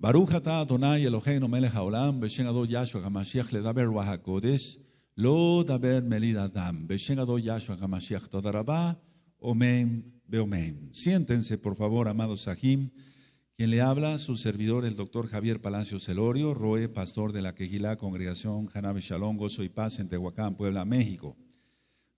Baruch atah Adonai Eloheinu melech haolam, beshen ado Yahshua HaMashiach ledaber ruach HaKodesh, lo daber melid adam, beshen ado Yahshua HaMashiach todarabá, omen beomen. Siéntense, por favor, amados Sahim. Quien le habla, su servidor, el doctor Javier Palacios Celorio, Roe, pastor de la Quejilá, Congregación Hanabe Shalom, Gozo y Paz en Tehuacán, Puebla, México.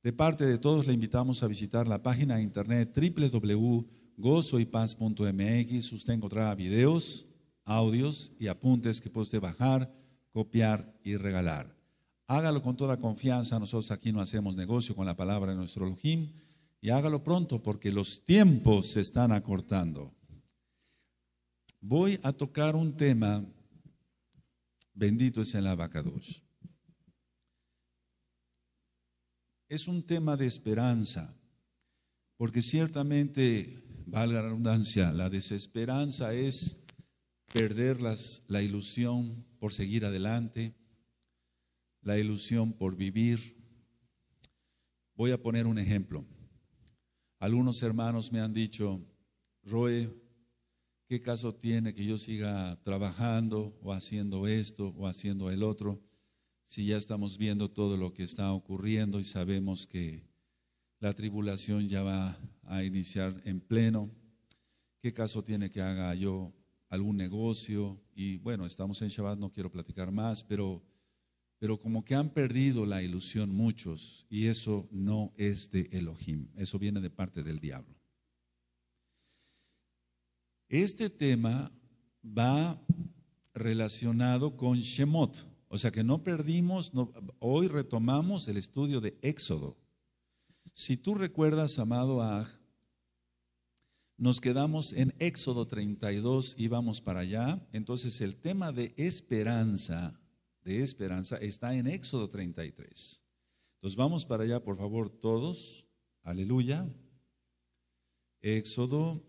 De parte de todos, le invitamos a visitar la página de internet www.gozoypaz.mx. Usted encontrará videos, audios y apuntes que puede bajar, copiar y regalar. Hágalo con toda confianza. Nosotros aquí no hacemos negocio con la palabra de nuestro Elohim. Y hágalo pronto porque los tiempos se están acortando voy a tocar un tema, bendito es el abacados. Es un tema de esperanza, porque ciertamente, valga la redundancia, la desesperanza es perder la ilusión por seguir adelante, la ilusión por vivir. Voy a poner un ejemplo. Algunos hermanos me han dicho, Roe, ¿Qué caso tiene que yo siga trabajando o haciendo esto o haciendo el otro si ya estamos viendo todo lo que está ocurriendo y sabemos que la tribulación ya va a iniciar en pleno? ¿Qué caso tiene que haga yo algún negocio? Y bueno, estamos en Shabbat, no quiero platicar más, pero, pero como que han perdido la ilusión muchos y eso no es de Elohim, eso viene de parte del diablo. Este tema va relacionado con Shemot, o sea que no perdimos, hoy retomamos el estudio de Éxodo. Si tú recuerdas, amado Aj, nos quedamos en Éxodo 32 y vamos para allá. Entonces el tema de esperanza, de esperanza, está en Éxodo 33. Entonces vamos para allá, por favor, todos. Aleluya. Éxodo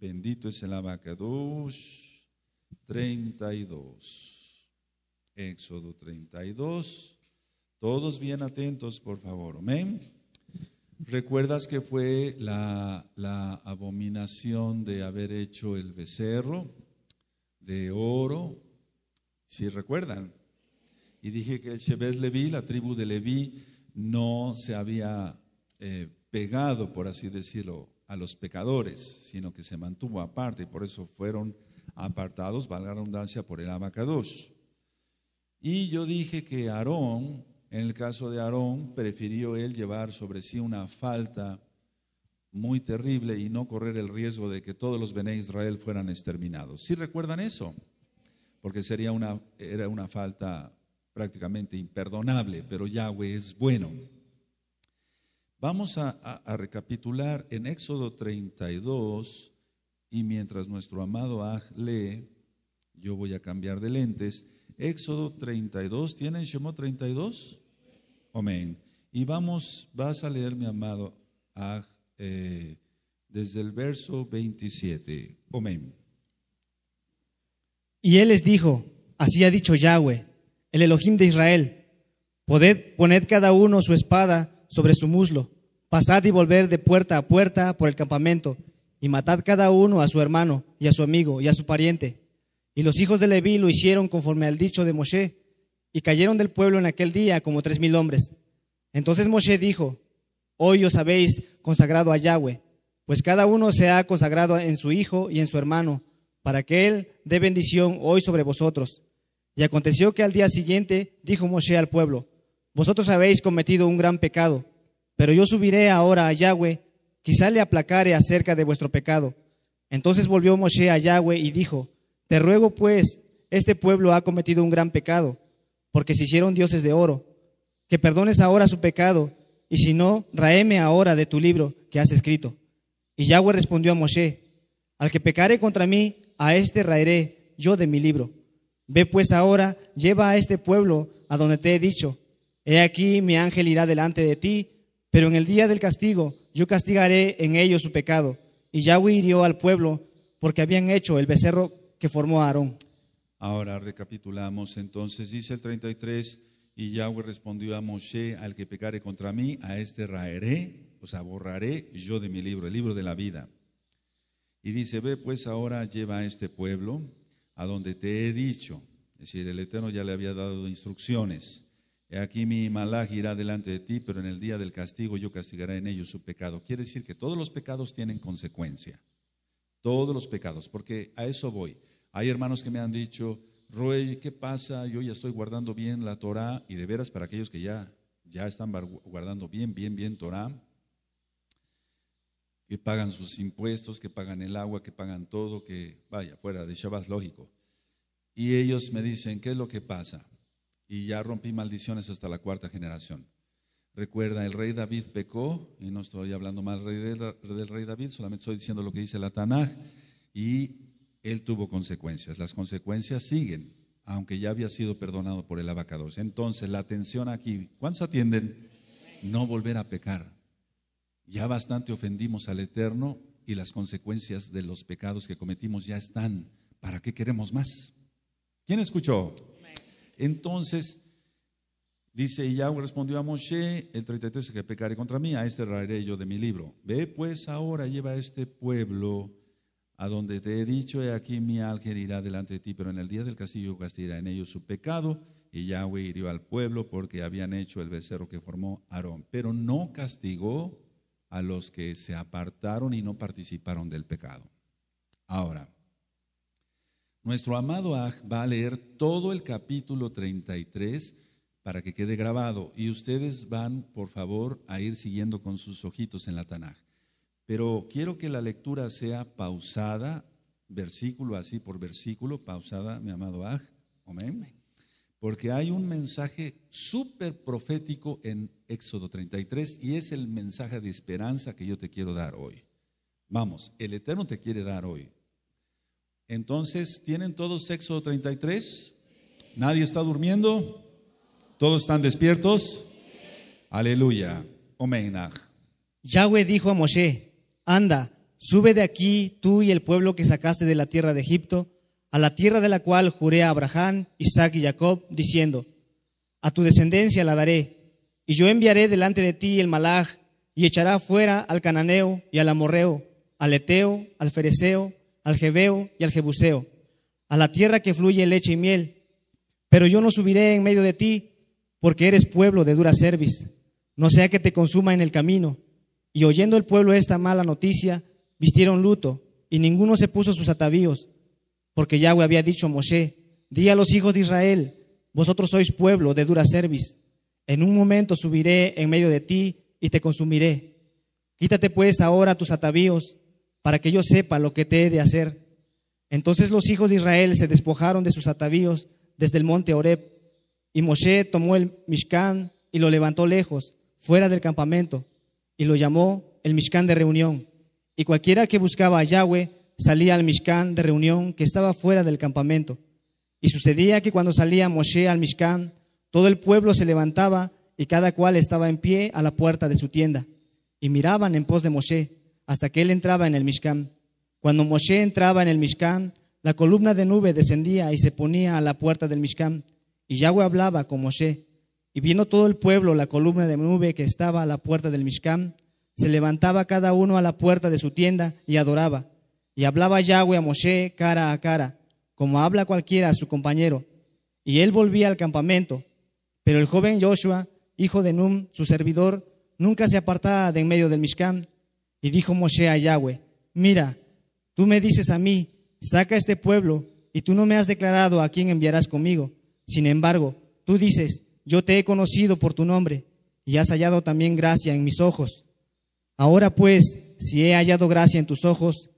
Bendito es el abacados 32. Éxodo 32. Todos bien atentos, por favor. Amén. ¿Recuerdas que fue la, abominación de haber hecho el becerro de oro? Si recuerdan. Y dije que el Shebes Leví, la tribu de Leví, no se había eh, pegado, por así decirlo, a los pecadores, sino que se mantuvo aparte y por eso fueron apartados, valga la redundancia, por el abacados. Y yo dije que Aarón, en el caso de Aarón, prefirió él llevar sobre sí una falta muy terrible y no correr el riesgo de que todos los Bené Israel fueran exterminados. ¿Sí recuerdan eso? Porque sería una, era una falta prácticamente imperdonable, pero Yahweh es bueno. Vamos a, recapitular en Éxodo 32 y mientras nuestro amado Aj lee, yo voy a cambiar de lentes. Éxodo 32, ¿tienen Shemot 32? Amén. Y vamos, vas a leer, mi amado eh, desde el verso 27. Amén. Y él les dijo, así ha dicho Yahweh, el Elohim de Israel, poned cada uno su espada sobre su muslo. Pasad y volver de puerta a puerta por el campamento, y matad cada uno a su hermano, y a su amigo, y a su pariente. Y los hijos de Leví lo hicieron conforme al dicho de Moshe, y cayeron del pueblo en aquel día como tres mil hombres. Entonces Moshe dijo, Hoy os habéis consagrado a Yahweh, pues cada uno se ha consagrado en su hijo y en su hermano, para que él dé bendición hoy sobre vosotros. Y aconteció que al día siguiente dijo Moshe al pueblo, Vosotros habéis cometido un gran pecado, pero yo subiré ahora a Yahweh, quizá le aplacare acerca de vuestro pecado. Entonces volvió Moshe a Yahweh y dijo, Te ruego pues, este pueblo ha cometido un gran pecado, porque se hicieron dioses de oro, que perdones ahora su pecado, y si no, raeme ahora de tu libro que has escrito. Y Yahweh respondió a Moshe, Al que pecare contra mí, a este raeré yo de mi libro. Ve pues ahora, lleva a este pueblo a donde te he dicho, He aquí mi ángel irá delante de ti, pero en el día del castigo yo castigaré en ellos su pecado. Y Yahweh hirió al pueblo porque habían hecho el becerro que formó Aarón. Ahora recapitulamos entonces, dice el 33, y Yahweh respondió a Moshe, al que pecare contra mí, a este raeré, o sea, borraré yo de mi libro, el libro de la vida. Y dice, ve pues ahora lleva a este pueblo a donde te he dicho. Es decir, el Eterno ya le había dado instrucciones. He aquí mi malaj irá delante de ti, pero en el día del castigo yo castigaré en ellos su pecado. Quiere decir que todos los pecados tienen consecuencia. Todos los pecados, porque a eso voy. Hay hermanos que me han dicho, Roy, ¿qué pasa? Yo ya estoy guardando bien la Torah y de veras para aquellos que ya, ya están guardando bien, bien, bien Torah, que pagan sus impuestos, que pagan el agua, que pagan todo, que vaya, fuera de Shabbat, lógico. Y ellos me dicen, ¿qué es lo que pasa? Y ya rompí maldiciones hasta la cuarta generación. Recuerda, el rey David pecó, y no estoy hablando mal del, rey David, solamente estoy diciendo lo que dice la Tanaj, y él tuvo consecuencias. Las consecuencias siguen, aunque ya había sido perdonado por el abacados. Entonces, la atención aquí, ¿cuántos atienden? No volver a pecar. Ya bastante ofendimos al Eterno y las consecuencias de los pecados que cometimos ya están. ¿Para qué queremos más? ¿Quién escuchó? Entonces, dice Yahweh respondió a Moshe, el 33, que pecaré contra mí, a este raeré yo de mi libro. Ve pues ahora, lleva a este pueblo a donde te he dicho, he aquí mi ángel irá delante de ti, pero en el día del castigo castigará en ellos su pecado, y Yahweh hirió al pueblo porque habían hecho el becerro que formó Aarón, pero no castigó a los que se apartaron y no participaron del pecado. Ahora, nuestro amado Aj va a leer todo el capítulo 33 para que quede grabado y ustedes van, por favor, a ir siguiendo con sus ojitos en la Tanaj. Pero quiero que la lectura sea pausada, versículo así por versículo, pausada, mi amado Aj. Amén. Porque hay un mensaje súper profético en Éxodo 33 y es el mensaje de esperanza que yo te quiero dar hoy. Vamos, el Eterno te quiere dar hoy. Entonces, ¿tienen todos Éxodo 33? ¿Nadie está durmiendo? ¿Todos están despiertos? Aleluya. Amén. Yahweh dijo a Moshe, Anda, sube de aquí tú y el pueblo que sacaste de la tierra de Egipto, a la tierra de la cual juré a Abraham, Isaac y Jacob, diciendo, a tu descendencia la daré, y yo enviaré delante de ti el malaj, y echará fuera al cananeo y al amorreo, al eteo, al fereceo, al jebeo y al jebuseo, a la tierra que fluye leche y miel. Pero yo no subiré en medio de ti, porque eres pueblo de dura cerviz, no sea que te consuma en el camino y oyendo el pueblo esta mala noticia, vistieron luto, y ninguno se puso sus atavíos, porque Yahweh había dicho a Moshe, di a los hijos de Israel, vosotros sois pueblo de dura cerviz, en un momento subiré en medio de ti y te consumiré. Quítate pues ahora tus atavíos, para que yo sepa lo que te he de hacer. Entonces los hijos de Israel se despojaron de sus atavíos desde el monte Oreb, y Moshe tomó el Mishkan y lo levantó lejos, fuera del campamento y lo llamó el Mishkan de reunión. Y cualquiera que buscaba a Yahweh salía al Mishkan de reunión que estaba fuera del campamento. Y sucedía que cuando salía Moshe al Mishkan, todo el pueblo se levantaba y cada cual estaba en pie a la puerta de su tienda. Y miraban en pos de Moshe hasta que él entraba en el Mishkan. Cuando Moshe entraba en el Mishkan, la columna de nube descendía y se ponía a la puerta del Mishkan. Y Yahweh hablaba con Moshe. Y viendo todo el pueblo la columna de nube que estaba a la puerta del Mishkan, se levantaba cada uno a la puerta de su tienda y adoraba. Y hablaba Yahweh a Moshe cara a cara, como habla cualquiera a su compañero. Y él volvía al campamento. Pero el joven Joshua, hijo de Num, su servidor, nunca se apartaba de en medio del Mishkan. Y dijo Moshe a Yahweh, mira, tú me dices a mí, saca este pueblo, y tú no me has declarado a quién enviarás conmigo. Sin embargo, tú dices, yo te he conocido por tu nombre y has hallado también gracia en mis ojos. Ahora pues, si he hallado gracia en tus ojos,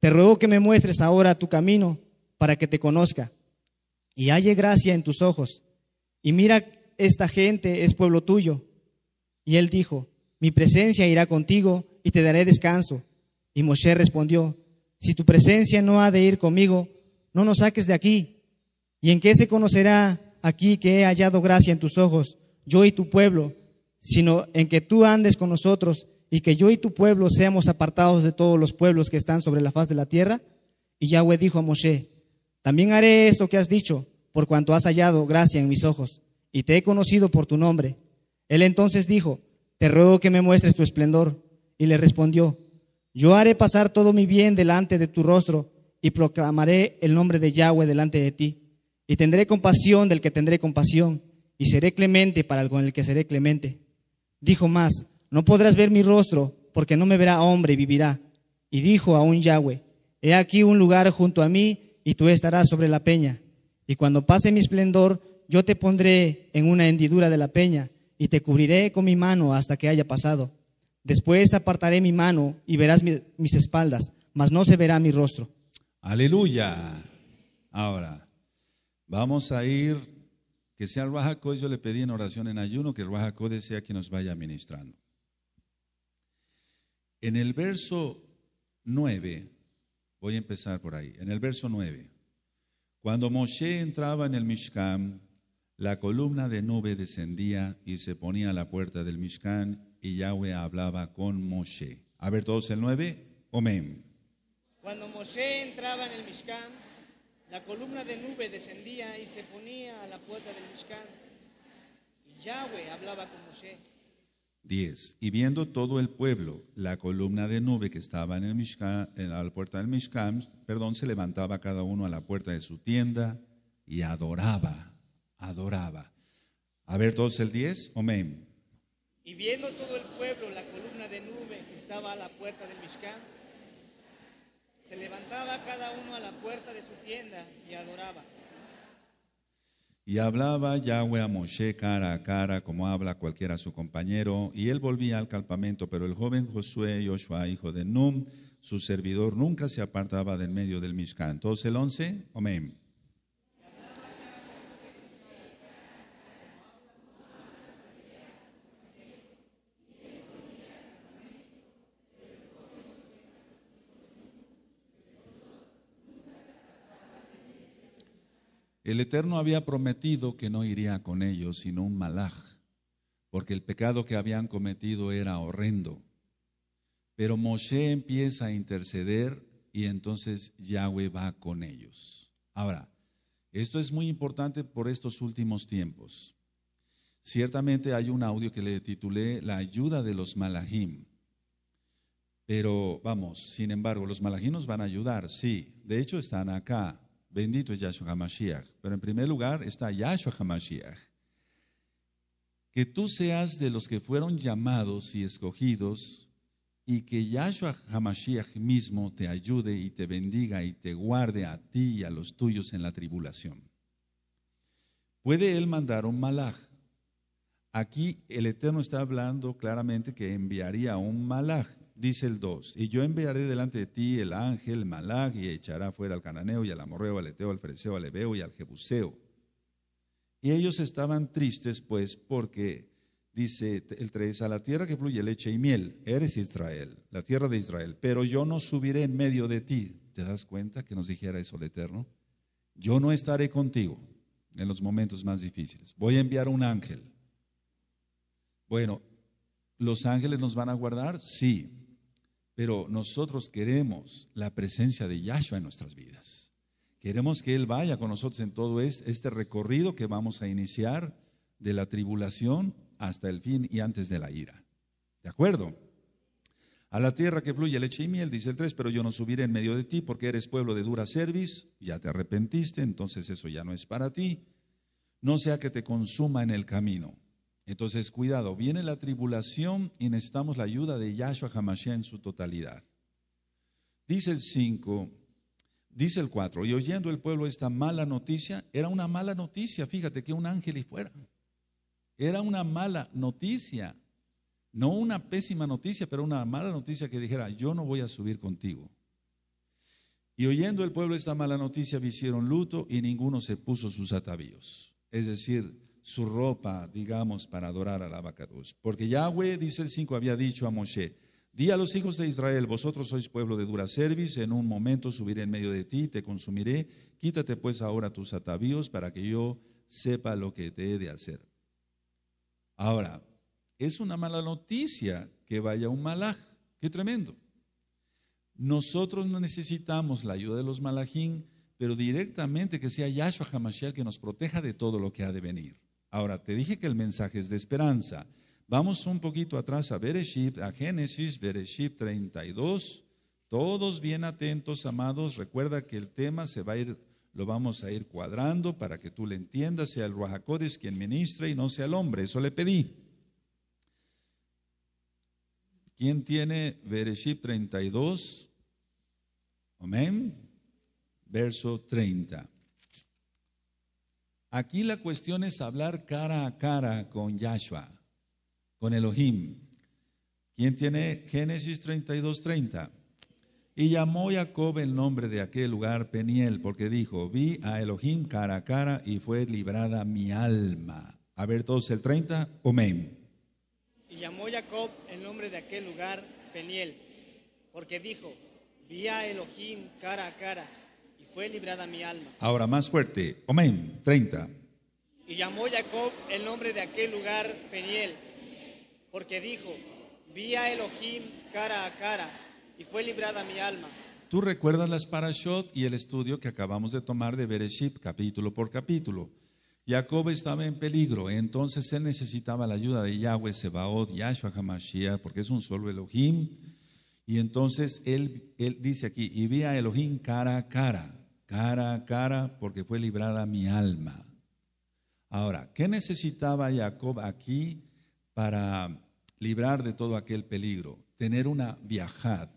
te ruego que me muestres ahora tu camino para que te conozca y halle gracia en tus ojos. Y mira, esta gente es pueblo tuyo. Y él dijo, mi presencia irá contigo y te daré descanso. Y Moshe respondió, si tu presencia no ha de ir conmigo, no nos saques de aquí. ¿Y en qué se conocerá aquí que he hallado gracia en tus ojos, yo y tu pueblo, sino en que tú andes con nosotros y que yo y tu pueblo seamos apartados de todos los pueblos que están sobre la faz de la tierra? Y Yahweh dijo a Moshe, también haré esto que has dicho, por cuanto has hallado gracia en mis ojos, y te he conocido por tu nombre. Él entonces dijo, te ruego que me muestres tu esplendor. Y le respondió, Yo haré pasar todo mi bien delante de tu rostro y proclamaré el nombre de Yahweh delante de ti. Y tendré compasión del que tendré compasión y seré clemente para el con el que seré clemente. Dijo más, no podrás ver mi rostro porque no me verá hombre y vivirá. Y dijo aún Yahweh, he aquí un lugar junto a mí y tú estarás sobre la peña. Y cuando pase mi esplendor, yo te pondré en una hendidura de la peña y te cubriré con mi mano hasta que haya pasado. Después apartaré mi mano y verás mis espaldas, mas no se verá mi rostro. Aleluya. Ahora, vamos a ir, que sea el Rajacó, yo le pedí en oración en ayuno que el Rajacó sea que nos vaya ministrando. En el verso 9, voy a empezar por ahí, en el verso 9, cuando Moshe entraba en el Mishkan, la columna de nube descendía y se ponía a la puerta del Mishkan y Yahweh hablaba con Moshe. A ver todos el 9, amén. Cuando Moshe entraba en el Mishkan, la columna de nube descendía y se ponía a la puerta del Mishkan. Y Yahweh hablaba con Moshe. 10. Y viendo todo el pueblo, la columna de nube que estaba en el Mishkan, en la puerta del Mishkan, perdón, se levantaba cada uno a la puerta de su tienda y adoraba, adoraba. A ver todos el 10, amén. Y viendo todo el pueblo la columna de nube que estaba a la puerta del Mishkan, se levantaba cada uno a la puerta de su tienda y adoraba. Y hablaba Yahweh a Moshe cara a cara, como habla cualquiera a su compañero, y él volvía al campamento, pero el joven Josué, Joshua, hijo de Num, su servidor, nunca se apartaba del medio del Mishkan. El 11, amén. El Eterno había prometido que no iría con ellos, sino un malaj, porque el pecado que habían cometido era horrendo. Pero Moshe empieza a interceder y entonces Yahweh va con ellos. Ahora, esto es muy importante por estos últimos tiempos. Ciertamente hay un audio que le titulé La ayuda de los malajim. Pero vamos, sin embargo, los malajim nos van a ayudar, sí. De hecho, están acá. Bendito es Yahshua HaMashiach. Pero en primer lugar está Yahshua HaMashiach. Que tú seas de los que fueron llamados y escogidos y que Yahshua HaMashiach mismo te ayude y te bendiga y te guarde a ti y a los tuyos en la tribulación. Puede Él mandar un malaj. Aquí el Eterno está hablando claramente que enviaría un malaj dice el 2, y yo enviaré delante de ti el ángel, el malaj, y echará fuera al cananeo y al amorreo, al eteo, al fereceo, al ebeo y al jebuseo. Y ellos estaban tristes, pues, porque, dice el 3, a la tierra que fluye leche y miel, eres Israel, la tierra de Israel, pero yo no subiré en medio de ti. ¿Te das cuenta que nos dijera eso el Eterno? Yo no estaré contigo en los momentos más difíciles. Voy a enviar un ángel. Bueno, ¿los ángeles nos van a guardar? Sí, pero nosotros queremos la presencia de Yahshua en nuestras vidas. Queremos que Él vaya con nosotros en todo este recorrido que vamos a iniciar de la tribulación hasta el fin y antes de la ira. ¿De acuerdo? A la tierra que fluye leche y miel, dice el 3, pero yo no subiré en medio de ti porque eres pueblo de dura cerviz, ya te arrepentiste, entonces eso ya no es para ti. No sea que te consuma en el camino. Entonces, cuidado, viene la tribulación y necesitamos la ayuda de Yahshua Hamashiach en su totalidad. Dice el 5, dice el 4, y oyendo el pueblo esta mala noticia, era una mala noticia, fíjate que un ángel y fuera. Era una mala noticia, no una pésima noticia, pero una mala noticia que dijera, yo no voy a subir contigo. Y oyendo el pueblo esta mala noticia, hicieron luto y ninguno se puso sus atavíos. Es decir, su ropa, digamos, para adorar al abacados. Porque Yahweh, dice el 5, había dicho a Moshe, di a los hijos de Israel, vosotros sois pueblo de dura cerviz, en un momento subiré en medio de ti, te consumiré, quítate pues ahora tus atavíos para que yo sepa lo que te he de hacer. Ahora, es una mala noticia que vaya un malaj, qué tremendo. Nosotros no necesitamos la ayuda de los malajín, pero directamente que sea Yahshua HaMashiach que nos proteja de todo lo que ha de venir. Ahora, te dije que el mensaje es de esperanza. Vamos un poquito atrás a Bereshit, a Génesis, Bereshit 32, Todos bien atentos, amados. Recuerda que el tema se va a ir, lo vamos a ir cuadrando para que tú le entiendas, sea el Ruajacodes quien ministre y no sea el hombre. Eso le pedí. ¿Quién tiene Bereshit 32? Amén. Verso 30. Aquí la cuestión es hablar cara a cara con Yahshua, con Elohim. ¿Quién tiene Génesis 32, 30? Y llamó Jacob el nombre de aquel lugar Peniel, porque dijo, vi a Elohim cara a cara y fue librada mi alma. A ver todos el 30, amén. Y llamó Jacob el nombre de aquel lugar Peniel, porque dijo, vi a Elohim cara a cara fue librada mi alma. Ahora más fuerte, amén, 30. Y llamó Jacob el nombre de aquel lugar Peniel, porque dijo, vi a Elohim cara a cara y fue librada mi alma. Tú recuerdas las parashot y el estudio que acabamos de tomar de Bereshit, capítulo por capítulo. Jacob estaba en peligro, entonces él necesitaba la ayuda de Yahweh, Sebaot, Yahshua HaMashiach, porque es un solo Elohim. Y entonces él, él dice aquí, y vi a Elohim cara a cara, cara a cara, porque fue librada mi alma. Ahora, ¿qué necesitaba Jacob aquí para librar de todo aquel peligro? Tener una viajad,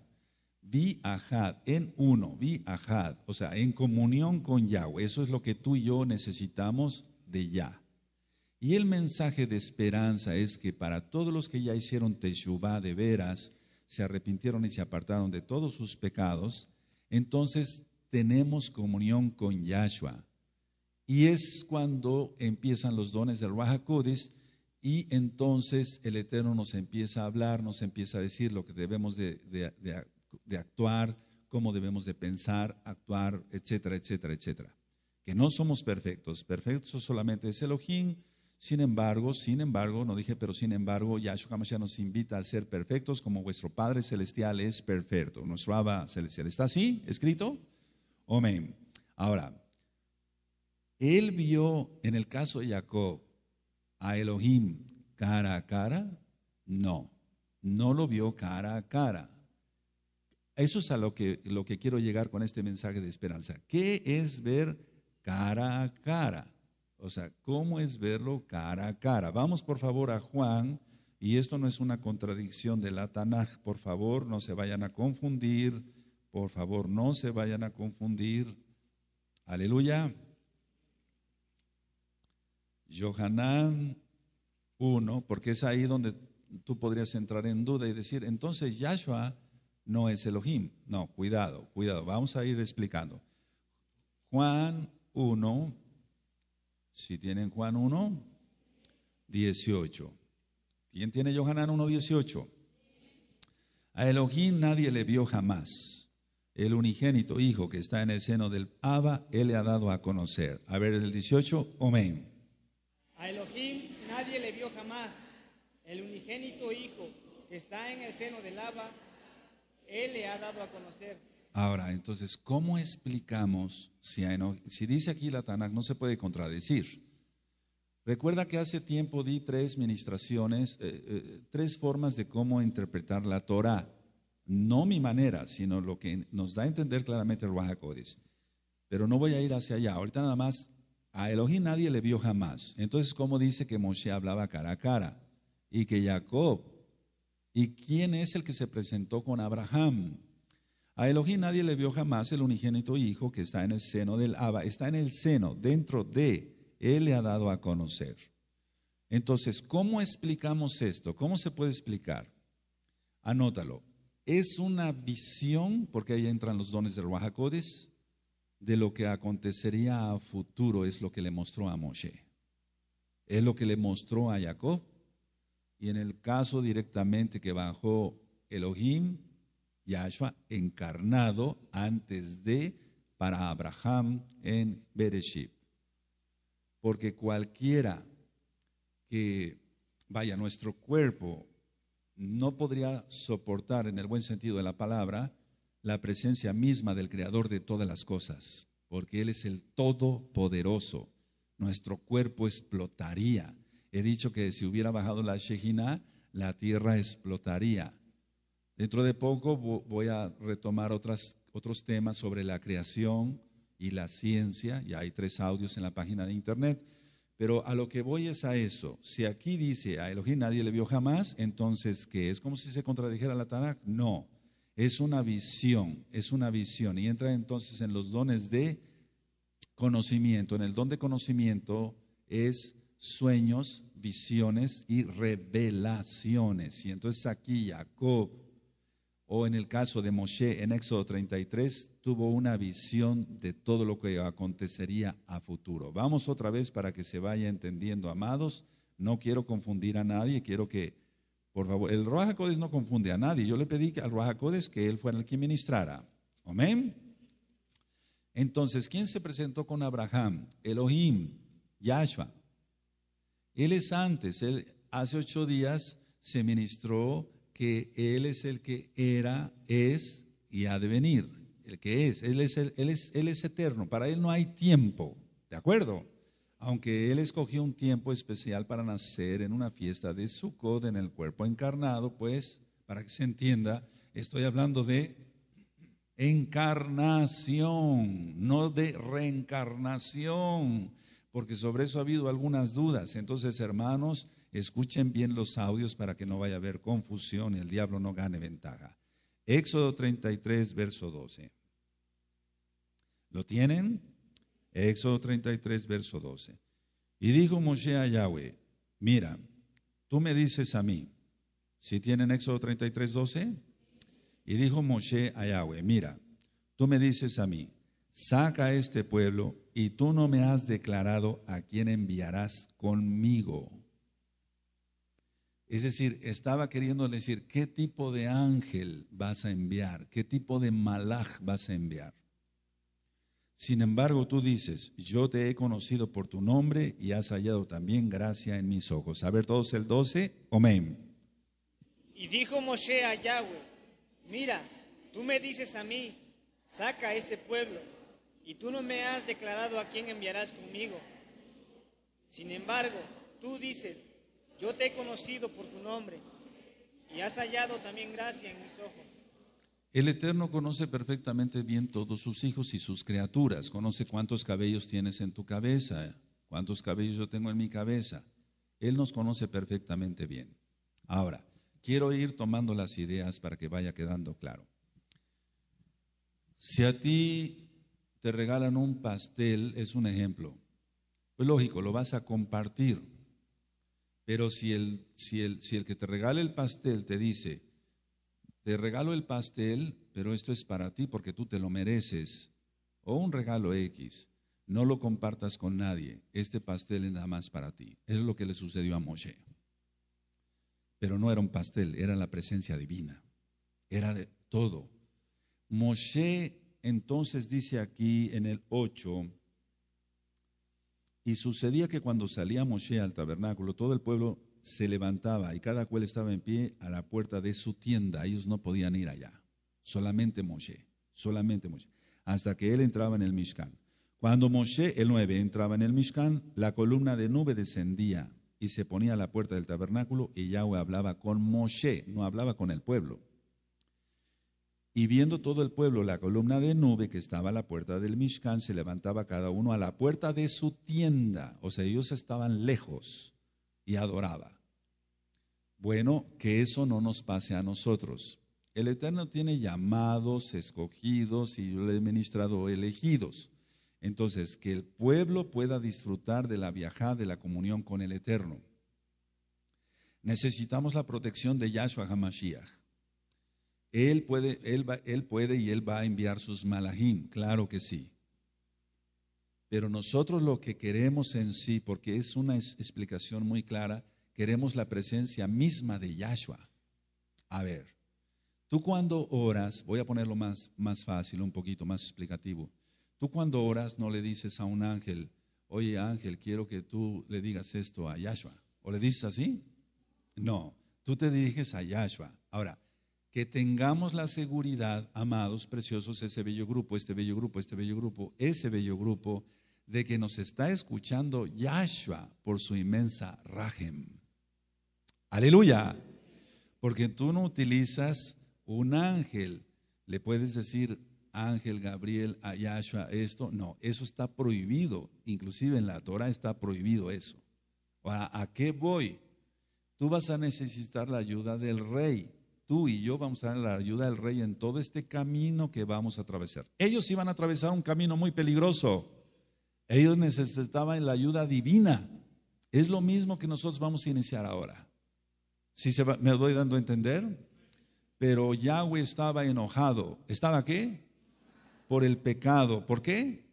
vi ajad, en uno, vi ajad, o sea, en comunión con Yahweh. Eso es lo que tú y yo necesitamos de ya. Y el mensaje de esperanza es que para todos los que ya hicieron Teshuvah de veras, se arrepintieron y se apartaron de todos sus pecados, entonces tenemos comunión con Yahshua. Y es cuando empiezan los dones del Ruach y entonces el Eterno nos empieza a hablar, nos empieza a decir lo que debemos de, de actuar, cómo debemos de pensar, actuar, etcétera, etcétera, etcétera que no somos perfectos. Perfectos solamente es Elohim. Sin embargo, sin embargo, no dije, pero sin embargo, Yahshua HaMashiach nos invita a ser perfectos como vuestro Padre Celestial es perfecto. Nuestro Abba Celestial. ¿Está así escrito? Amén. Ahora, él vio en el caso de Jacob a Elohim cara a cara. No, no lo vio cara a cara. Eso es a lo que, lo que quiero llegar con este mensaje de esperanza. ¿Qué es ver cara a cara. O sea, ¿cómo es verlo cara a cara? Vamos por favor a Juan, y esto no es una contradicción de la Tanaj, por favor, no se vayan a confundir, por favor, no se vayan a confundir. Aleluya. Johanán 1, porque es ahí donde tú podrías entrar en duda y decir, entonces Yahshua no es Elohim. No, cuidado, cuidado, vamos a ir explicando. Juan 1, si tienen Juan 1, 18. ¿Quién tiene Johanán 1, 18? A Elohim nadie le vio jamás. El unigénito Hijo que está en el seno del Abba, Él le ha dado a conocer. A ver, el 18, amén. A Elohim nadie le vio jamás. El unigénito Hijo que está en el seno del Abba, Él le ha dado a conocer. Ahora, entonces, ¿cómo explicamos si, si dice aquí la Tanakh no se puede contradecir? Recuerda que hace tiempo di tres ministraciones, eh, eh, tres formas de cómo interpretar la Torah. No mi manera, sino lo que nos da a entender claramente el Pero no voy a ir hacia allá. Ahorita nada más, a Elohim nadie le vio jamás. Entonces, ¿cómo dice que Moshe hablaba cara a cara? Y que Jacob. ¿Y quién es el que se presentó con Abraham? A Elohim nadie le vio jamás el unigénito Hijo que está en el seno del Abba, está en el seno, dentro de, Él le ha dado a conocer. Entonces, ¿cómo explicamos esto? ¿Cómo se puede explicar? Anótalo. Es una visión, porque ahí entran los dones del Ruajacodes, de lo que acontecería a futuro, es lo que le mostró a Moshe. Es lo que le mostró a Jacob. Y en el caso directamente que bajó Elohim, Yahshua encarnado antes de para Abraham en Bereshit. Porque cualquiera que vaya, nuestro cuerpo no podría soportar en el buen sentido de la palabra la presencia misma del creador de todas las cosas, porque Él es el todopoderoso. Nuestro cuerpo explotaría. He dicho que si hubiera bajado la Shejina, la tierra explotaría Dentro de poco voy a retomar otros temas sobre la creación y la ciencia. Ya hay tres audios en la página de internet. Pero a lo que voy es a eso. Si aquí dice a Elohim nadie le vio jamás, entonces ¿qué? ¿Es como si se contradijera la Tanakh? No. Es una visión, es una visión. Y entra entonces en los dones de conocimiento. En el don de conocimiento es sueños, visiones y revelaciones. Y entonces aquí Jacob, o en el caso de Moshe en Éxodo 33, tuvo una visión de todo lo que acontecería a futuro. Vamos otra vez para que se vaya entendiendo, amados. No quiero confundir a nadie, quiero que, por favor, el Ruach no confunde a nadie. Yo le pedí al Ruach que él fuera el que ministrara. Amén. Entonces, ¿quién se presentó con Abraham? Elohim, Yahshua. Él es antes, él hace ocho días se ministró que Él es el que era, es y ha de venir, el que es, Él es, él es, él es eterno, para Él no hay tiempo, ¿de acuerdo? Aunque Él escogió un tiempo especial para nacer en una fiesta de Sukkot en el cuerpo encarnado, pues, para que se entienda, estoy hablando de encarnación, no de reencarnación porque sobre eso ha habido algunas dudas. Entonces, hermanos, escuchen bien los audios para que no vaya a haber confusión y el diablo no gane ventaja. Éxodo 33, verso 12. ¿Lo tienen? Éxodo 33, verso 12. Y dijo Moshe a Yahweh, mira, tú me dices a mí, si tienen Éxodo 33, 12, y dijo Moshe a Yahweh, mira, tú me dices a mí, saca a este pueblo y tú no me has declarado a quién enviarás conmigo. Es decir, estaba queriendo decir, ¿qué tipo de ángel vas a enviar? ¿Qué tipo de malaj vas a enviar? Sin embargo, tú dices, yo te he conocido por tu nombre y has hallado también gracia en mis ojos. A ver todos el 12, amén. Y dijo Moshe a Yahweh, mira, tú me dices a mí, saca a este pueblo y tú no me has declarado a quién enviarás conmigo. Sin embargo, tú dices, yo te he conocido por tu nombre y has hallado también gracia en mis ojos. El Eterno conoce perfectamente bien todos sus hijos y sus criaturas, conoce cuántos cabellos tienes en tu cabeza, cuántos cabellos yo tengo en mi cabeza. Él nos conoce perfectamente bien. Ahora, quiero ir tomando las ideas para que vaya quedando claro. Si a ti te regalan un pastel, es un ejemplo. Pues lógico, lo vas a compartir. Pero si el, si el, si el que te regala el pastel te dice, te regalo el pastel, pero esto es para ti porque tú te lo mereces, o un regalo X, no lo compartas con nadie, este pastel es nada más para ti. Es lo que le sucedió a Moshe. Pero no era un pastel, era la presencia divina, era de todo. Moshe entonces dice aquí en el 8, y sucedía que cuando salía Moshe al tabernáculo, todo el pueblo se levantaba y cada cual estaba en pie a la puerta de su tienda. Ellos no podían ir allá. Solamente Moshe, solamente Moshe. Hasta que él entraba en el Mishkan. Cuando Moshe, el 9, entraba en el Mishkan, la columna de nube descendía y se ponía a la puerta del tabernáculo y Yahweh hablaba con Moshe, no hablaba con el pueblo. Y viendo todo el pueblo la columna de nube que estaba a la puerta del Mishkan, se levantaba cada uno a la puerta de su tienda. O sea, ellos estaban lejos y adoraba. Bueno, que eso no nos pase a nosotros. El Eterno tiene llamados, escogidos y yo le he ministrado elegidos. Entonces, que el pueblo pueda disfrutar de la viajada, de la comunión con el Eterno. Necesitamos la protección de Yahshua HaMashiach. Él puede, él, él puede y Él va a enviar sus malajim, claro que sí. Pero nosotros lo que queremos en sí, porque es una explicación muy clara, queremos la presencia misma de Yahshua. A ver, tú cuando oras, voy a ponerlo más, más fácil, un poquito más explicativo. Tú cuando oras no le dices a un ángel, oye ángel, quiero que tú le digas esto a Yahshua. ¿O le dices así? No, tú te diriges a Yahshua. Ahora, que tengamos la seguridad, amados, preciosos, ese bello grupo, este bello grupo, este bello grupo, ese bello grupo, de que nos está escuchando Yahshua por su inmensa rajem. Aleluya. Porque tú no utilizas un ángel, le puedes decir ángel Gabriel a Yahshua esto, no, eso está prohibido, inclusive en la Torah está prohibido eso. ¿A, ¿A qué voy? Tú vas a necesitar la ayuda del rey. Tú y yo vamos a tener la ayuda del rey en todo este camino que vamos a atravesar. Ellos iban a atravesar un camino muy peligroso. Ellos necesitaban la ayuda divina. Es lo mismo que nosotros vamos a iniciar ahora. ¿Sí se me doy dando a entender? Pero Yahweh estaba enojado. ¿Estaba qué? Por el pecado. ¿Por qué?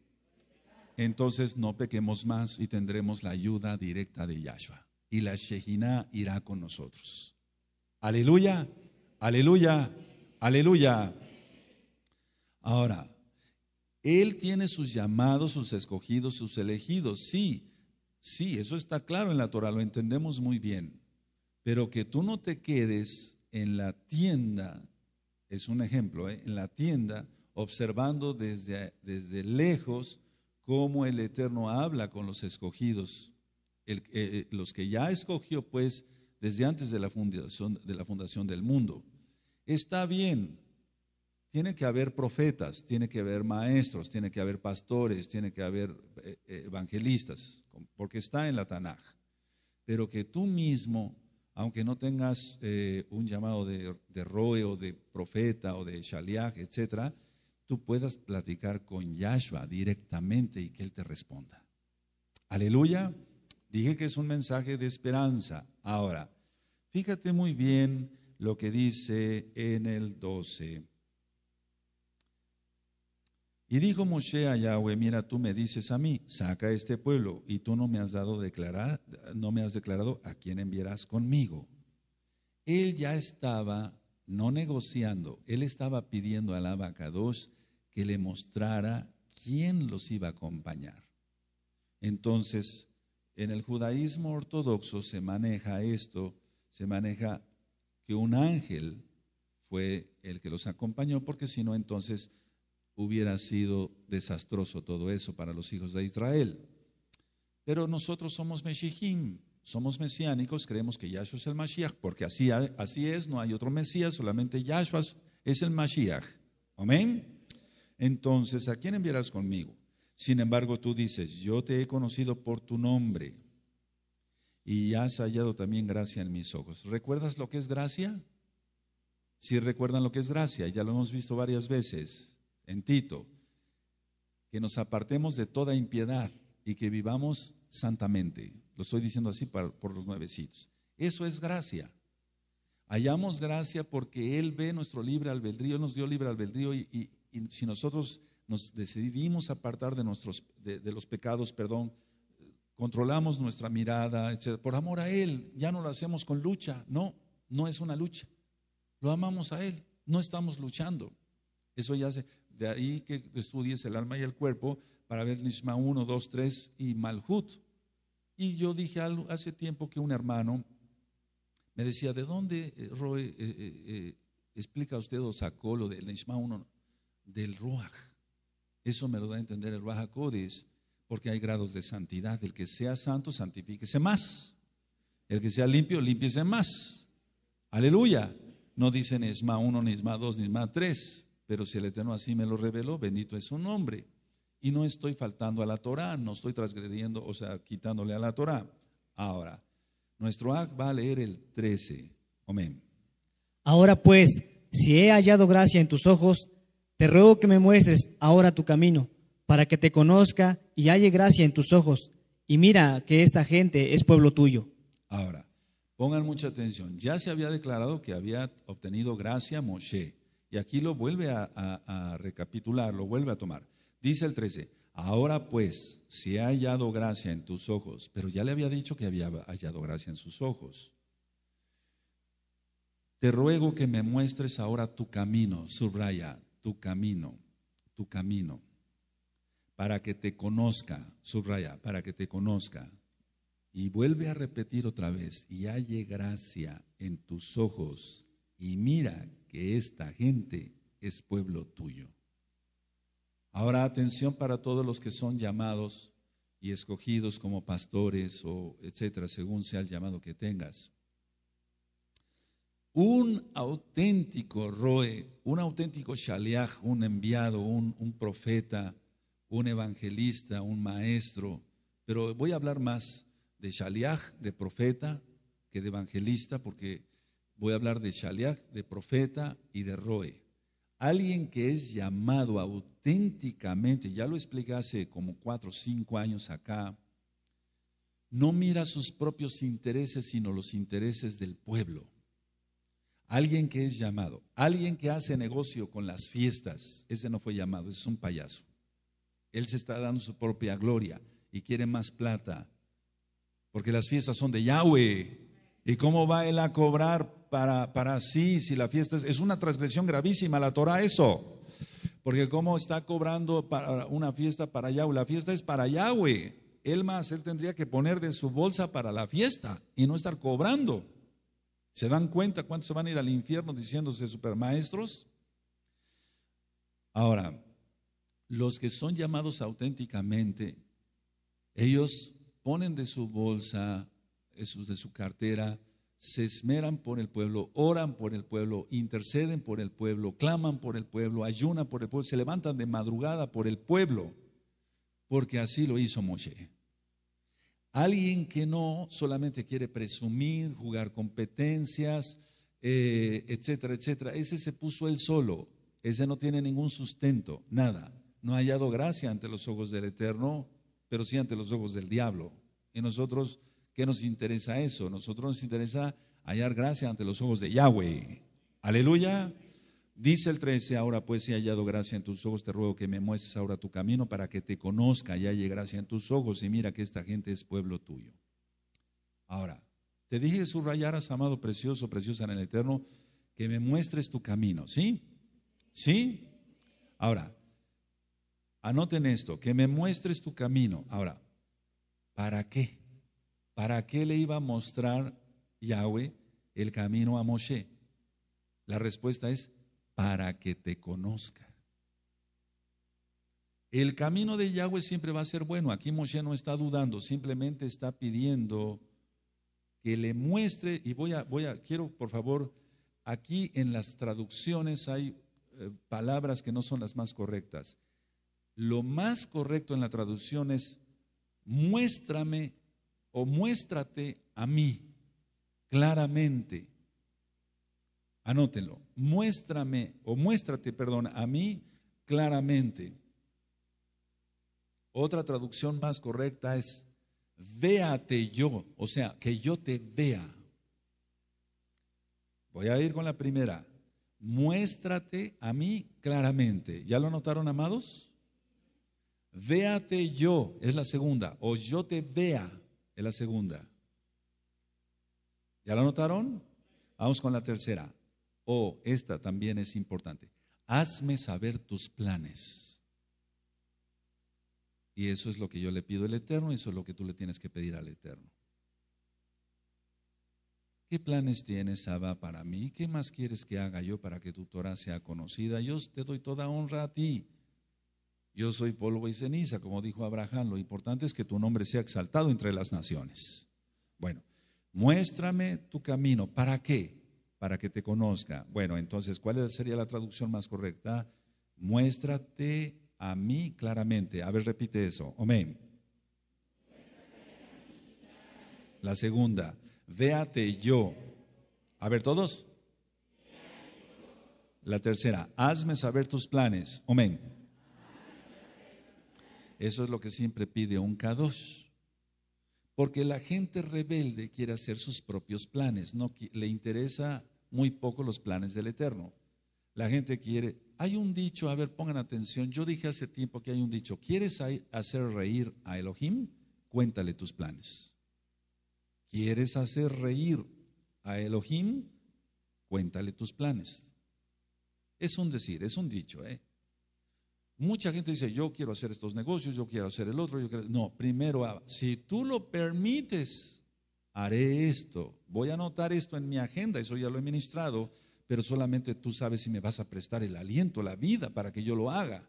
Entonces no pequemos más y tendremos la ayuda directa de Yahshua. Y la Shejina irá con nosotros. Aleluya, aleluya, aleluya. Ahora, Él tiene sus llamados, sus escogidos, sus elegidos. Sí, sí, eso está claro en la Torah, lo entendemos muy bien. Pero que tú no te quedes en la tienda, es un ejemplo, ¿eh? en la tienda, observando desde, desde lejos cómo el Eterno habla con los escogidos, eh, eh, los que ya escogió pues desde antes de la, fundación, de la fundación del mundo. Está bien, tiene que haber profetas, tiene que haber maestros, tiene que haber pastores, tiene que haber evangelistas, porque está en la Tanaj. Pero que tú mismo aunque no tengas eh, un llamado de, roe o de profeta o de shaliach, etcétera, tú puedas platicar con Yahshua directamente y que Él te responda. Aleluya. Dije que es un mensaje de esperanza. Ahora, fíjate muy bien lo que dice en el 12. Y dijo Moshe a Yahweh, mira, tú me dices a mí, saca este pueblo, y tú no me has dado declarar, no me has declarado a quién enviarás conmigo. Él ya estaba no negociando, él estaba pidiendo al Abacados que le mostrara quién los iba a acompañar. Entonces, en el judaísmo ortodoxo se maneja esto, se maneja que un ángel fue el que los acompañó, porque si no, entonces hubiera sido desastroso todo eso para los hijos de Israel. Pero nosotros somos Meshihim, somos mesiánicos, creemos que Yahshua es el Mashiach, porque así, así es, no hay otro Mesías, solamente Yahshua es el Mashiach. Amén. Entonces, ¿a quién enviarás conmigo? Sin embargo, tú dices, yo te he conocido por tu nombre y has hallado también gracia en mis ojos. ¿Recuerdas lo que es gracia? Si recuerdan lo que es gracia, ya lo hemos visto varias veces en Tito, que nos apartemos de toda impiedad y que vivamos santamente. Lo estoy diciendo así por los nuevecitos. Eso es gracia. Hallamos gracia porque Él ve nuestro libre albedrío, nos dio libre albedrío y, si nosotros nos decidimos apartar de, nuestros, de, los pecados, perdón, controlamos nuestra mirada, etc. Por amor a Él, ya no lo hacemos con lucha. No, no es una lucha. Lo amamos a Él, no estamos luchando. Eso ya se, de ahí que estudies el alma y el cuerpo para ver Nishma 1, 2, 3 y Malhut. Y yo dije algo, hace tiempo que un hermano me decía, ¿de dónde, eh, Roe, eh, eh, explica usted o sacó lo del Nishma 1? Del Ruach. Eso me lo da a entender el Ruach HaKodesh, porque hay grados de santidad. El que sea santo, santifíquese más. El que sea limpio, límpiese más. Aleluya. No dicen Nisma 1, Nisma 2, Nisma 3 pero si el Eterno así me lo reveló, bendito es su nombre. Y no estoy faltando a la Torah, no estoy transgrediendo, o sea, quitándole a la Torah. Ahora, nuestro acto va a leer el 13. Amén. Ahora pues, si he hallado gracia en tus ojos, te ruego que me muestres ahora tu camino, para que te conozca y halle gracia en tus ojos. Y mira que esta gente es pueblo tuyo. Ahora, pongan mucha atención. Ya se había declarado que había obtenido gracia Moshe. Y aquí lo vuelve a, recapitular, lo vuelve a tomar. Dice el 13, ahora pues, si ha hallado gracia en tus ojos, pero ya le había dicho que había hallado gracia en sus ojos. Te ruego que me muestres ahora tu camino, subraya, tu camino, tu camino, para que te conozca, subraya, para que te conozca. Y vuelve a repetir otra vez, y halle gracia en tus ojos, y mira que esta gente es pueblo tuyo. Ahora atención para todos los que son llamados y escogidos como pastores o etcétera, según sea el llamado que tengas. un auténtico Roe, un auténtico Shaliach, un enviado, un, un profeta, un evangelista, un maestro, pero voy a hablar más de Shaliach, de profeta, que de evangelista, porque voy a hablar de Shaliach, de profeta y de Roe. Alguien que es llamado auténticamente, ya lo expliqué hace como cuatro o cinco años acá, no mira sus propios intereses, sino los intereses del pueblo. Alguien que es llamado, alguien que hace negocio con las fiestas, ese no fue llamado, ese es un payaso. Él se está dando su propia gloria y quiere más plata, porque las fiestas son de Yahweh. ¿Y cómo va él a cobrar para, para sí si la fiesta es, es una transgresión gravísima la Torah eso? Porque cómo está cobrando para una fiesta para Yahweh, la fiesta es para Yahweh. Él más, él tendría que poner de su bolsa para la fiesta y no estar cobrando. ¿Se dan cuenta cuántos se van a ir al infierno diciéndose supermaestros? Ahora, los que son llamados auténticamente, ellos ponen de su bolsa, de su cartera, se esmeran por el pueblo, oran por el pueblo, interceden por el pueblo, claman por el pueblo, ayunan por el pueblo, se levantan de madrugada por el pueblo, porque así lo hizo Moshe. Alguien que no solamente quiere presumir, jugar competencias, eh, etcétera, etcétera, ese se puso él solo, ese no tiene ningún sustento, nada. No ha hallado gracia ante los ojos del Eterno, pero sí ante los ojos del diablo. Y nosotros, ¿qué nos interesa eso? Nosotros nos interesa hallar gracia ante los ojos de Yahweh. Aleluya. Dice el 13, ahora pues si he hallado gracia en tus ojos, te ruego que me muestres ahora tu camino para que te conozca y halle gracia en tus ojos y mira que esta gente es pueblo tuyo. Ahora, te dije que subrayaras, amado precioso, preciosa en el Eterno, que me muestres tu camino, ¿sí? ¿Sí? Ahora, anoten esto, que me muestres tu camino. Ahora, ¿para qué? ¿Para qué le iba a mostrar Yahweh el camino a Moshe? La respuesta es para que te conozca. El camino de Yahweh siempre va a ser bueno. Aquí Moshe no está dudando, simplemente está pidiendo que le muestre, y voy a, voy a, quiero por favor, aquí en las traducciones hay eh, palabras que no son las más correctas. Lo más correcto en la traducción es muéstrame o muéstrate a mí claramente Anótenlo. Muéstrame o muéstrate, perdón, a mí claramente. Otra traducción más correcta es véate yo, o sea, que yo te vea. Voy a ir con la primera. Muéstrate a mí claramente. ¿Ya lo notaron, amados? Véate yo es la segunda, o yo te vea es la segunda. ¿Ya lo notaron? Vamos con la tercera. O esta también es importante. Hazme saber tus planes. Y eso es lo que yo le pido al Eterno, y eso es lo que tú le tienes que pedir al Eterno. ¿Qué planes tienes, Abba, para mí? ¿Qué más quieres que haga yo para que tu Torah sea conocida? Yo te doy toda honra a ti. Yo soy polvo y ceniza, como dijo Abraham. Lo importante es que tu nombre sea exaltado entre las naciones. Bueno, muéstrame tu camino. ¿Para qué? para que te conozca. Bueno, entonces, ¿cuál sería la traducción más correcta? Muéstrate a mí claramente. A ver, repite eso. Amén. La segunda, véate yo. A ver, todos. La tercera, hazme saber tus planes. Amén. Eso es lo que siempre pide un Kadosh. Porque la gente rebelde quiere hacer sus propios planes, no le interesa muy poco los planes del Eterno. La gente quiere, hay un dicho, a ver, pongan atención, yo dije hace tiempo que hay un dicho, ¿quieres hacer reír a Elohim? Cuéntale tus planes. ¿Quieres hacer reír a Elohim? Cuéntale tus planes. Es un decir, es un dicho, ¿eh? Mucha gente dice, yo quiero hacer estos negocios, yo quiero hacer el otro, yo quiero... No, primero, si tú lo permites, haré esto, voy a anotar esto en mi agenda, eso ya lo he ministrado, pero solamente tú sabes si me vas a prestar el aliento, la vida para que yo lo haga.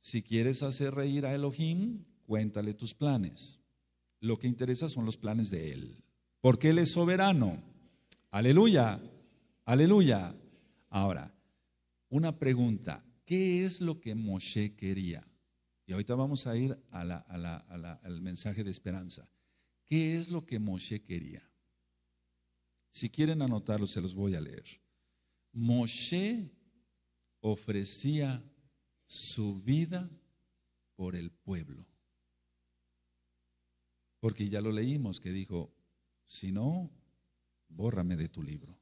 Si quieres hacer reír a Elohim, cuéntale tus planes. Lo que interesa son los planes de Él, porque Él es soberano. Aleluya. Aleluya. Ahora, una pregunta. ¿Qué es lo que Moshe quería? Y ahorita vamos a ir al mensaje de esperanza. ¿Qué es lo que Moshe quería? Si quieren anotarlo, se los voy a leer. Moshe ofrecía su vida por el pueblo. Porque ya lo leímos que dijo, si no, bórrame de tu libro.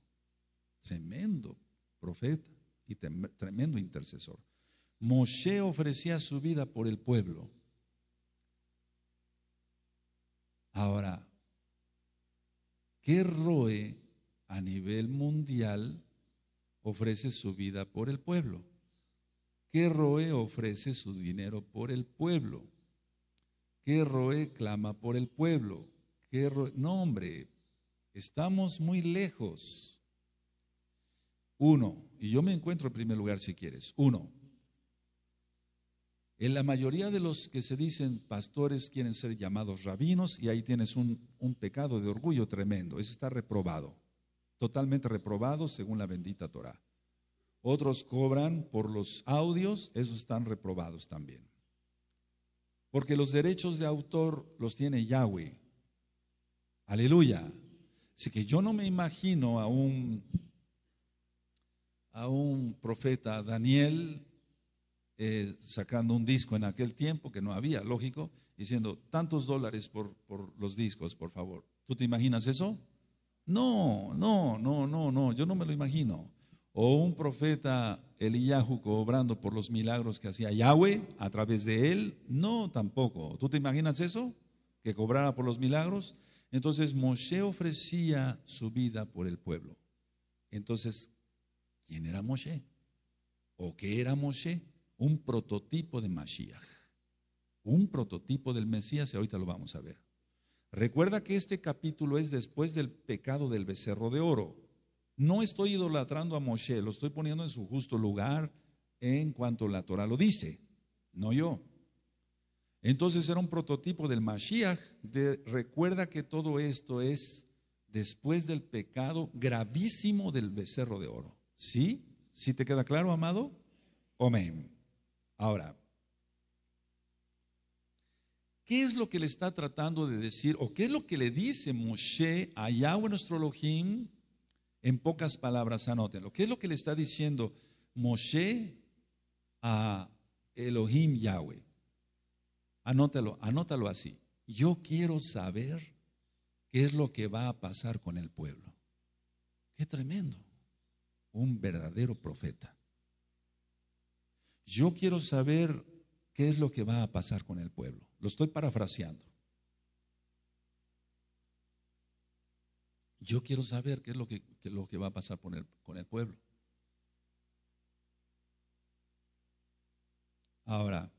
Tremendo profeta y tremendo intercesor. Moshe ofrecía su vida por el pueblo. Ahora, ¿qué roe a nivel mundial ofrece su vida por el pueblo? ¿Qué roe ofrece su dinero por el pueblo? ¿Qué roe clama por el pueblo? ¿Qué No, hombre, estamos muy lejos. Uno, y yo me encuentro en primer lugar si quieres. Uno, en la mayoría de los que se dicen pastores quieren ser llamados rabinos y ahí tienes un, un pecado de orgullo tremendo. Ese está reprobado, totalmente reprobado según la bendita Torah. Otros cobran por los audios, esos están reprobados también. Porque los derechos de autor los tiene Yahweh. Aleluya. Así que yo no me imagino a un, a un profeta Daniel eh, sacando un disco en aquel tiempo, que no había, lógico, diciendo tantos dólares por, por los discos, por favor. ¿Tú te imaginas eso? No, no, no, no, no, yo no me lo imagino. O un profeta Eliyahu cobrando por los milagros que hacía Yahweh a través de él, no tampoco. ¿Tú te imaginas eso? Que cobrara por los milagros. Entonces Moshe ofrecía su vida por el pueblo. Entonces, ¿quién era Moshe? ¿O qué era Moshe? un prototipo de Mashiach, un prototipo del Mesías y ahorita lo vamos a ver. Recuerda que este capítulo es después del pecado del becerro de oro. No estoy idolatrando a Moshe, lo estoy poniendo en su justo lugar en cuanto la Torah lo dice, no yo. Entonces era un prototipo del Mashiach. recuerda que todo esto es después del pecado gravísimo del becerro de oro. ¿Sí? ¿Sí te queda claro, amado? Amén. Ahora, ¿qué es lo que le está tratando de decir o qué es lo que le dice Moshe a Yahweh nuestro Elohim? En pocas palabras, anótenlo. ¿Qué es lo que le está diciendo Moshe a Elohim Yahweh? Anótalo, anótalo así. Yo quiero saber qué es lo que va a pasar con el pueblo. Qué tremendo. Un verdadero profeta. Yo quiero saber qué es lo que va a pasar con el pueblo. Lo estoy parafraseando. Yo quiero saber qué es lo que, lo que va a pasar con el, con el pueblo. Ahora,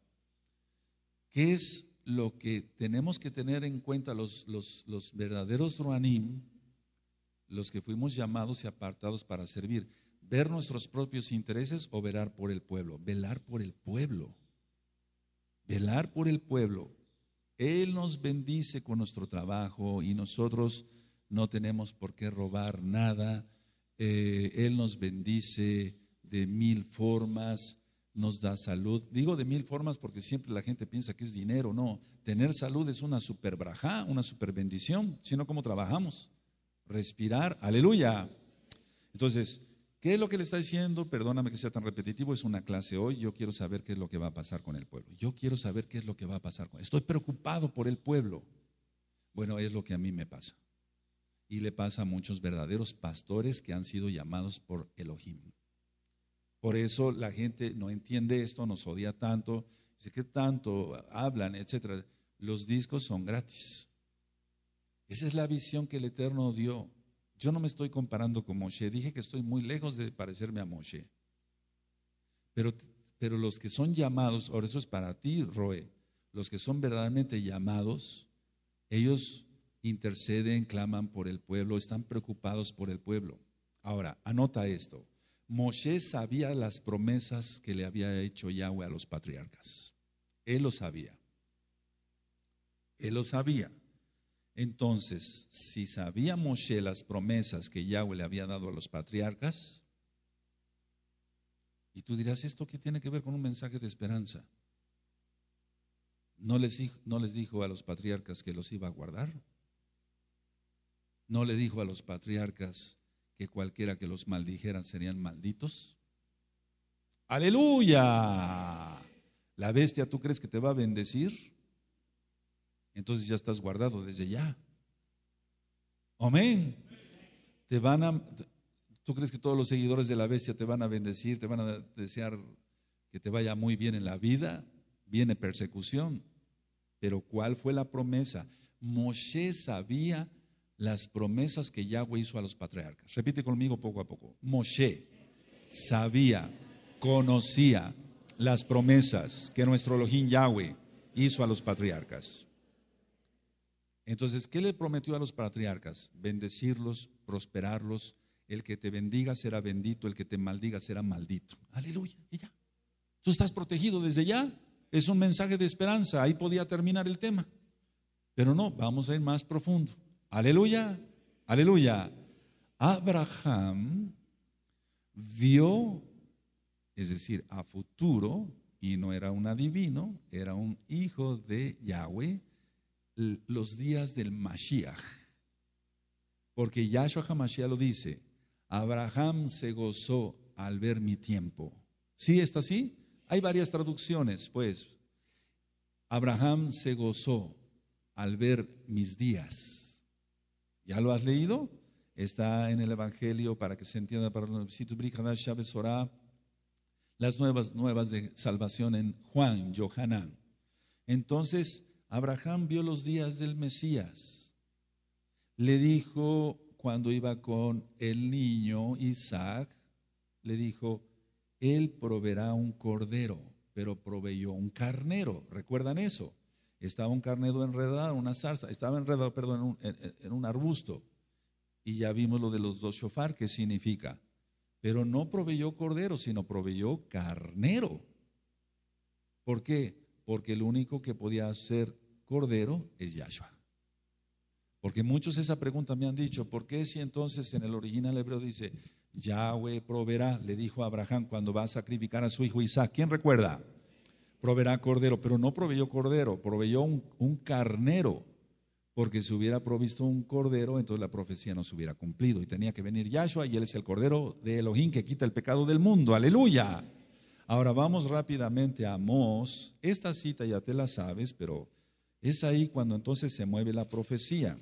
¿qué es lo que tenemos que tener en cuenta los, los, los verdaderos Ruanim, los que fuimos llamados y apartados para servir? Ver nuestros propios intereses o velar por el pueblo. Velar por el pueblo. Velar por el pueblo. Él nos bendice con nuestro trabajo y nosotros no tenemos por qué robar nada. Eh, él nos bendice de mil formas, nos da salud. Digo de mil formas porque siempre la gente piensa que es dinero. No, tener salud es una super braja, una super bendición, sino como trabajamos. Respirar, aleluya. Entonces, ¿Qué es lo que le está diciendo? Perdóname que sea tan repetitivo, es una clase hoy. Yo quiero saber qué es lo que va a pasar con el pueblo. Yo quiero saber qué es lo que va a pasar con Estoy preocupado por el pueblo. Bueno, es lo que a mí me pasa. Y le pasa a muchos verdaderos pastores que han sido llamados por Elohim. Por eso la gente no entiende esto, nos odia tanto, dice que tanto hablan, etcétera. Los discos son gratis. Esa es la visión que el Eterno dio. Yo no me estoy comparando con Moshe, dije que estoy muy lejos de parecerme a Moshe. Pero, pero los que son llamados, ahora eso es para ti, Roe, los que son verdaderamente llamados, ellos interceden, claman por el pueblo, están preocupados por el pueblo. Ahora, anota esto. Moshe sabía las promesas que le había hecho Yahweh a los patriarcas. Él lo sabía. Él lo sabía. Entonces, si sabía Moshe las promesas que Yahweh le había dado a los patriarcas, y tú dirás, ¿esto qué tiene que ver con un mensaje de esperanza? ¿No les, dijo, ¿No les dijo a los patriarcas que los iba a guardar? ¿No le dijo a los patriarcas que cualquiera que los maldijeran serían malditos? Aleluya. La bestia, ¿tú crees que te va a bendecir? Entonces ya estás guardado desde ya. Amén. Te van a, ¿Tú crees que todos los seguidores de la bestia te van a bendecir, te van a desear que te vaya muy bien en la vida? Viene persecución. Pero ¿cuál fue la promesa? Moshe sabía las promesas que Yahweh hizo a los patriarcas. Repite conmigo poco a poco. Moshe sabía, conocía las promesas que nuestro Elohim Yahweh hizo a los patriarcas. Entonces, ¿qué le prometió a los patriarcas? Bendecirlos, prosperarlos. El que te bendiga será bendito, el que te maldiga será maldito. Aleluya. Y ya. Tú estás protegido desde ya. Es un mensaje de esperanza. Ahí podía terminar el tema. Pero no, vamos a ir más profundo. Aleluya. Aleluya. Abraham vio, es decir, a futuro, y no era un adivino, era un hijo de Yahweh los días del Mashiach. Porque Yahshua HaMashiach lo dice, Abraham se gozó al ver mi tiempo. ¿Sí está así? Hay varias traducciones, pues. Abraham se gozó al ver mis días. ¿Ya lo has leído? Está en el Evangelio para que se entienda para las nuevas nuevas de salvación en Juan, Johanán. Entonces, Abraham vio los días del Mesías. Le dijo cuando iba con el niño Isaac, le dijo, él proveerá un cordero, pero proveyó un carnero. ¿Recuerdan eso? Estaba un carnero enredado en una zarza, estaba enredado, perdón, en un, en un arbusto. Y ya vimos lo de los dos shofar, que significa. Pero no proveyó cordero, sino proveyó carnero. ¿Por qué? porque el único que podía ser cordero es Yahshua. Porque muchos esa pregunta me han dicho, ¿por qué si entonces en el original hebreo dice, Yahweh proveerá, le dijo a Abraham cuando va a sacrificar a su hijo Isaac? ¿Quién recuerda? Proveerá cordero, pero no proveyó cordero, proveyó un, carnero, porque si hubiera provisto un cordero, entonces la profecía no se hubiera cumplido y tenía que venir Yahshua y él es el cordero de Elohim que quita el pecado del mundo. Aleluya. Ahora vamos rápidamente a Amós. Esta cita ya te la sabes, pero es ahí cuando entonces se mueve la profecía.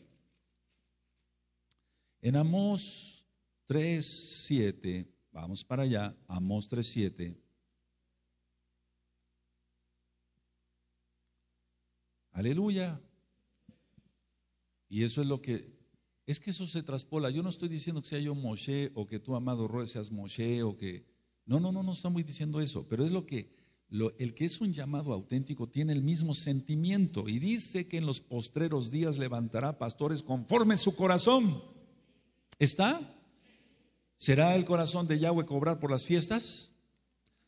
En Amós 3.7, vamos para allá, Amós 3.7. Aleluya. Y eso es lo que, es que eso se traspola. Yo no estoy diciendo que sea yo Moshe o que tú, amado Roy, seas Moshe o que no, no, no, no estamos diciendo eso, pero es lo que el que es un llamado auténtico tiene el mismo sentimiento y dice que en los postreros días levantará pastores conforme su corazón. ¿Está? ¿Será el corazón de Yahweh cobrar por las fiestas?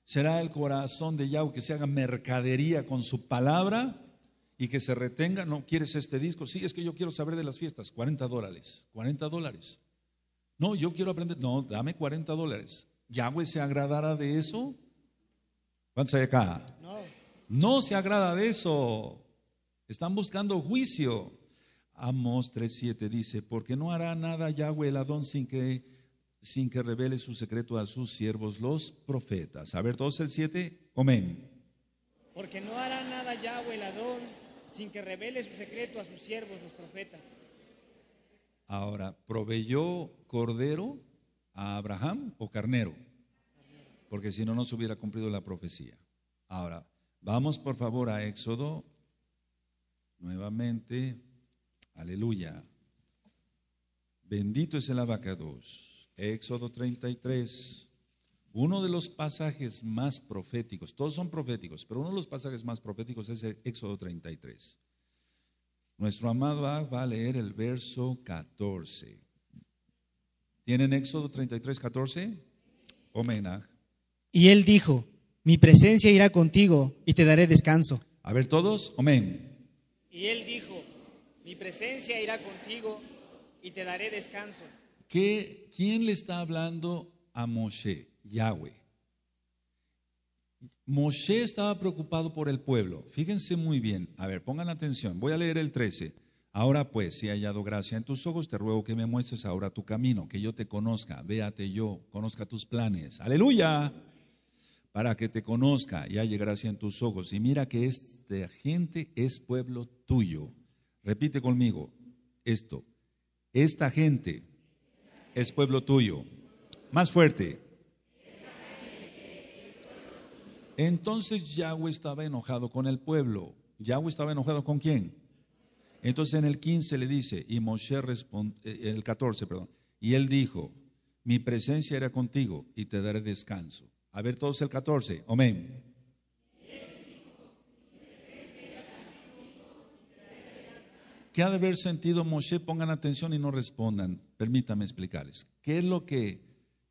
¿Será el corazón de Yahweh que se haga mercadería con su palabra y que se retenga? ¿No quieres este disco? Sí, es que yo quiero saber de las fiestas. 40 dólares. 40 dólares. No, yo quiero aprender. No, dame 40 dólares. ¿Yahweh se agradará de eso? ¿Cuántos hay acá? No. No se agrada de eso. Están buscando juicio. Amos 3.7 dice, porque no hará nada Yahweh el Adón sin que, sin que revele su secreto a sus siervos, los profetas. A ver, todos el 7, amén. Porque no hará nada Yahweh el Adón sin que revele su secreto a sus siervos, los profetas. Ahora, ¿proveyó cordero a Abraham o carnero, porque si no, no se hubiera cumplido la profecía. Ahora, vamos por favor a Éxodo, nuevamente, aleluya. Bendito es el abacados. Éxodo 33, uno de los pasajes más proféticos, todos son proféticos, pero uno de los pasajes más proféticos es el Éxodo 33. Nuestro amado va a leer el verso 14. ¿Tienen Éxodo 33, 14? Omena. Y él dijo, mi presencia irá contigo y te daré descanso. A ver todos, amén. Y él dijo, Mi presencia irá contigo y te daré descanso. ¿Qué, ¿Quién le está hablando a Moshe? Yahweh. Moshe estaba preocupado por el pueblo. Fíjense muy bien. A ver, pongan atención. Voy a leer el 13. Ahora pues, si he hallado gracia en tus ojos, te ruego que me muestres ahora tu camino, que yo te conozca, véate yo, conozca tus planes. Aleluya. Para que te conozca y haya gracia en tus ojos. Y mira que esta gente es pueblo tuyo. Repite conmigo esto. Esta gente es pueblo tuyo. Más fuerte. Entonces Yahweh estaba enojado con el pueblo. Yahweh estaba enojado con quién? Entonces en el 15 le dice, y Moshe responde, eh, el 14, perdón, y él dijo, mi presencia era contigo y te daré descanso. A ver todos el 14, amén. ¿Qué ha de haber sentido Moshe? Pongan atención y no respondan. Permítame explicarles. ¿Qué es lo que,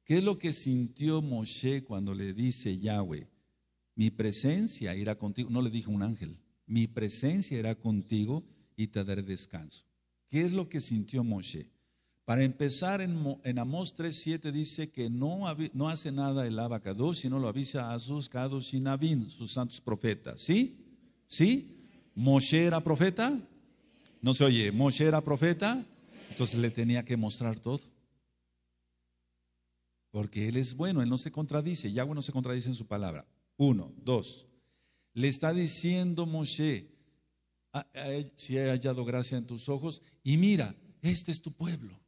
qué es lo que sintió Moshe cuando le dice Yahweh? Mi presencia irá contigo. No le dijo un ángel. Mi presencia irá contigo y te daré descanso. ¿Qué es lo que sintió Moshe? Para empezar, en, en Amós 3.7 dice que no, no, hace nada el abacados, sino lo avisa a sus y sus santos profetas. ¿Sí? ¿Sí? ¿Moshe era profeta? No se oye, ¿Moshe era profeta? Entonces le tenía que mostrar todo. Porque él es bueno, él no se contradice, Yahweh no se contradice en su palabra. Uno, dos. Le está diciendo Moshe, si he hallado gracia en tus ojos, y mira, este es tu pueblo.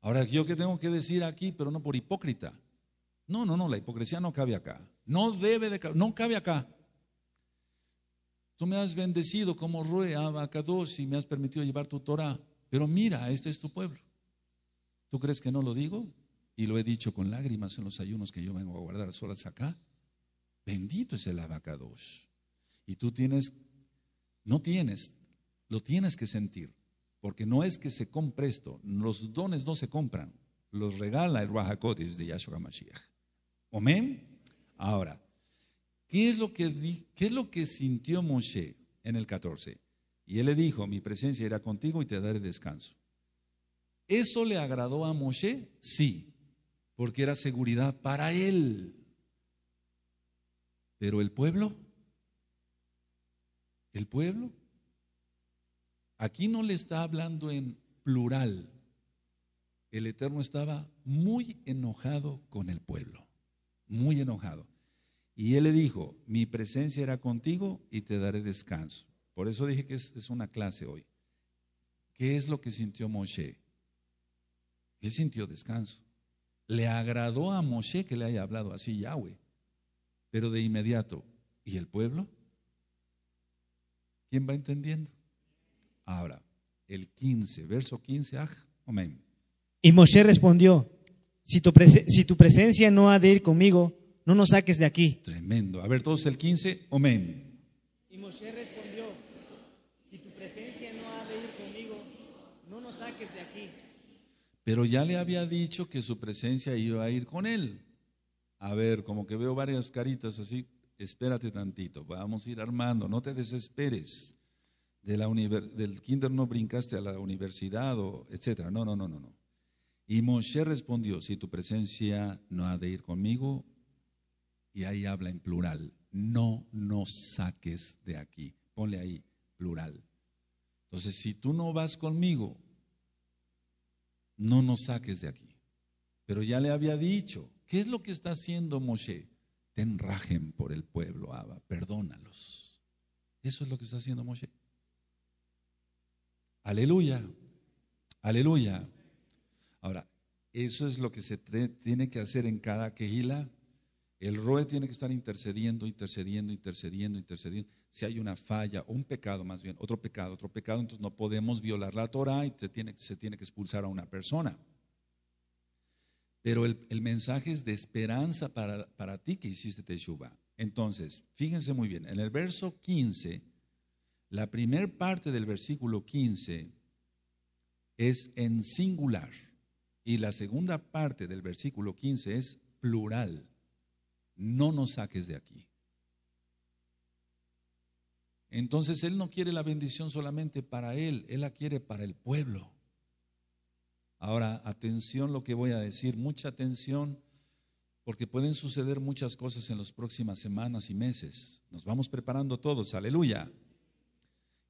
Ahora, yo que tengo que decir aquí, pero no por hipócrita. No, no, no, la hipocresía no cabe acá. No debe de no cabe acá. Tú me has bendecido como Rue Abacados y me has permitido llevar tu Torah. Pero mira, este es tu pueblo. ¿Tú crees que no lo digo? Y lo he dicho con lágrimas en los ayunos que yo vengo a guardar solas acá. Bendito es el abacados. Y tú tienes, no tienes, lo tienes que sentir. Porque no es que se compre esto. Los dones no se compran. Los regala el Rahakodis de Yahshua Mashiach. Amén. Ahora, ¿qué es, lo que, ¿qué es lo que sintió Moshe en el 14? Y él le dijo, mi presencia irá contigo y te daré descanso. ¿Eso le agradó a Moshe? Sí porque era seguridad para él. Pero el pueblo, el pueblo, aquí no le está hablando en plural. El Eterno estaba muy enojado con el pueblo, muy enojado. Y él le dijo, mi presencia era contigo y te daré descanso. Por eso dije que es, es una clase hoy. ¿Qué es lo que sintió Moshe? Él sintió descanso. Le agradó a Moshe que le haya hablado así Yahweh. Pero de inmediato, ¿y el pueblo? ¿Quién va entendiendo? Ahora, el 15, verso 15, ah, amén. Y Moshe respondió, si tu, si tu, presencia no ha de ir conmigo, no nos saques de aquí. Tremendo. A ver, todos el 15, amén. Y Moshe respondió, si tu presencia no ha de ir conmigo, no nos saques de aquí. Pero ya le había dicho que su presencia iba a ir con él. A ver, como que veo varias caritas así, espérate tantito, vamos a ir armando, no te desesperes. Del kinder no brincaste a la universidad o etcétera. No, no, no, no, no. Y Moshe respondió, si tu presencia no ha de ir conmigo, y ahí habla en plural, no nos saques de aquí. Ponle ahí, plural. Entonces, si tú no vas conmigo, no nos saques de aquí. Pero ya le había dicho, ¿qué es lo que está haciendo Moshe? Ten rajem por el pueblo, Abba, perdónalos. Eso es lo que está haciendo Moshe. Aleluya, aleluya. Ahora, eso es lo que se tiene que hacer en cada quejila el ROE tiene que estar intercediendo, intercediendo, intercediendo, intercediendo. Si hay una falla o un pecado más bien, otro pecado, otro pecado, entonces no podemos violar la Torah y se tiene, que expulsar a una persona. Pero el, mensaje es de esperanza para, para ti que hiciste Teshuva. Entonces, fíjense muy bien, en el verso 15, la primera parte del versículo 15 es en singular y la segunda parte del versículo 15 es plural no nos saques de aquí. Entonces Él no quiere la bendición solamente para Él, Él la quiere para el pueblo. Ahora, atención lo que voy a decir, mucha atención, porque pueden suceder muchas cosas en las próximas semanas y meses. Nos vamos preparando todos, aleluya.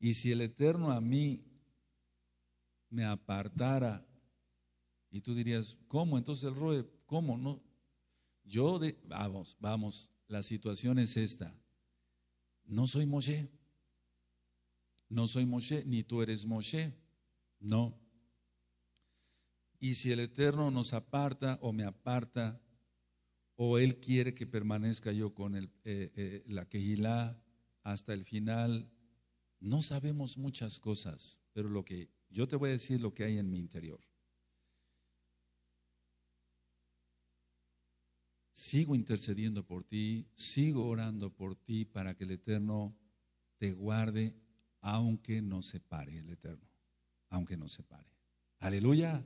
Y si el Eterno a mí me apartara, y tú dirías, ¿cómo? Entonces el Roe, ¿cómo? No, yo, de, vamos, vamos, la situación es esta. No soy Moshe. No soy Moshe, ni tú eres Moshe. No. Y si el Eterno nos aparta o me aparta, o Él quiere que permanezca yo con el, eh, eh, la quejilá hasta el final, no sabemos muchas cosas, pero lo que yo te voy a decir lo que hay en mi interior. Sigo intercediendo por ti, sigo orando por ti para que el Eterno te guarde, aunque no se pare el Eterno, aunque no se pare. Aleluya.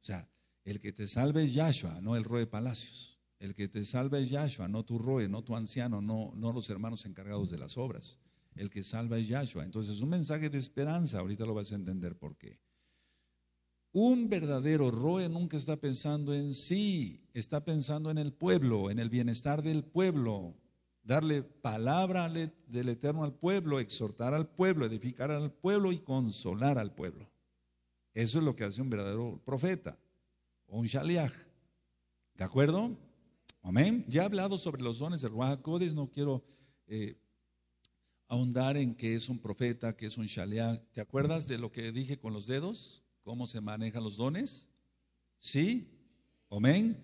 O sea, el que te salve es Yahshua, no el Roe Palacios. El que te salve es Yahshua, no tu Roe, no tu anciano, no, no los hermanos encargados de las obras. El que salva es Yahshua. Entonces, es un mensaje de esperanza. Ahorita lo vas a entender por qué. Un verdadero Roe nunca está pensando en sí, está pensando en el pueblo, en el bienestar del pueblo, darle palabra del Eterno al pueblo, exhortar al pueblo, edificar al pueblo y consolar al pueblo. Eso es lo que hace un verdadero profeta o un shaliach. ¿De acuerdo? Amén. Ya he hablado sobre los dones de Ruach no quiero eh, ahondar en que es un profeta, que es un shaliach. ¿Te acuerdas de lo que dije con los dedos? ¿Cómo se manejan los dones? ¿Sí? Amén.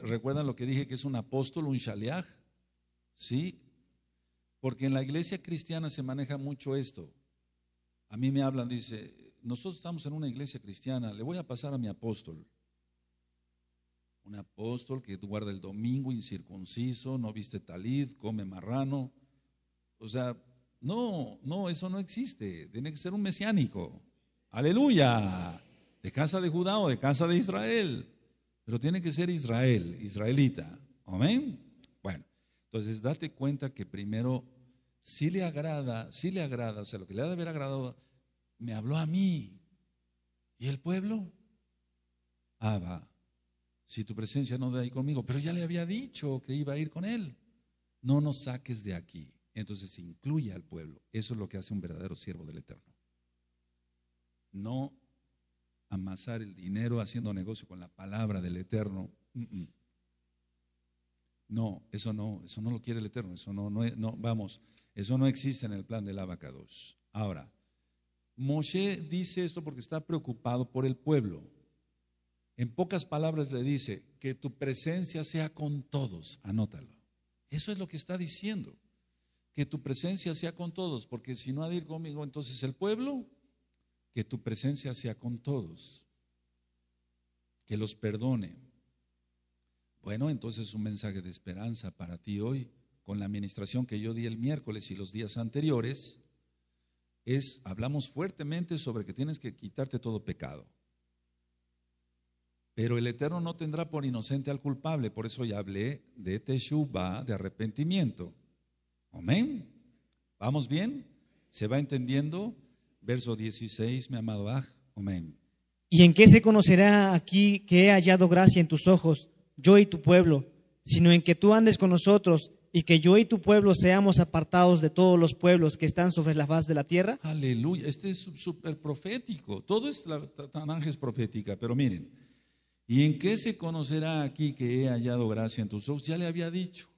¿Recuerdan lo que dije que es un apóstol, un shaliach? ¿Sí? Porque en la iglesia cristiana se maneja mucho esto. A mí me hablan, dice, nosotros estamos en una iglesia cristiana, le voy a pasar a mi apóstol. Un apóstol que guarda el domingo incircunciso, no viste talid, come marrano. O sea, no, no, eso no existe. Tiene que ser un mesiánico. Aleluya. De casa de Judá o de casa de Israel. Pero tiene que ser Israel, israelita. Amén. Bueno, entonces date cuenta que primero si le agrada, si le agrada, o sea, lo que le ha de haber agradado me habló a mí. ¿Y el pueblo? Ah, va. Si tu presencia no da ahí conmigo, pero ya le había dicho que iba a ir con él. No nos saques de aquí. Entonces incluye al pueblo. Eso es lo que hace un verdadero siervo del Eterno. No amasar el dinero haciendo negocio con la palabra del Eterno. No, eso no, eso no lo quiere el Eterno. Eso no, no, no, vamos, eso no existe en el plan del abacados. Ahora, Moshe dice esto porque está preocupado por el pueblo. En pocas palabras le dice, que tu presencia sea con todos, anótalo. Eso es lo que está diciendo, que tu presencia sea con todos, porque si no ha de ir conmigo, entonces el pueblo, que tu presencia sea con todos, que los perdone. Bueno, entonces un mensaje de esperanza para ti hoy, con la administración que yo di el miércoles y los días anteriores es, hablamos fuertemente sobre que tienes que quitarte todo pecado. Pero el Eterno no tendrá por inocente al culpable, por eso ya hablé de teshuva, de arrepentimiento. Amén. ¿Vamos bien? ¿Se va entendiendo? Verso 16, mi amado Aj. Amén. ¿Y en qué se conocerá aquí que he hallado gracia en tus ojos, yo y tu pueblo, sino en que tú andes con nosotros y que yo y tu pueblo seamos apartados de todos los pueblos que están sobre la faz de la tierra? Aleluya, este es súper profético. Todo es la Tananja es profética, pero miren, ¿y en qué se conocerá aquí que he hallado gracia en tus ojos? Ya le había dicho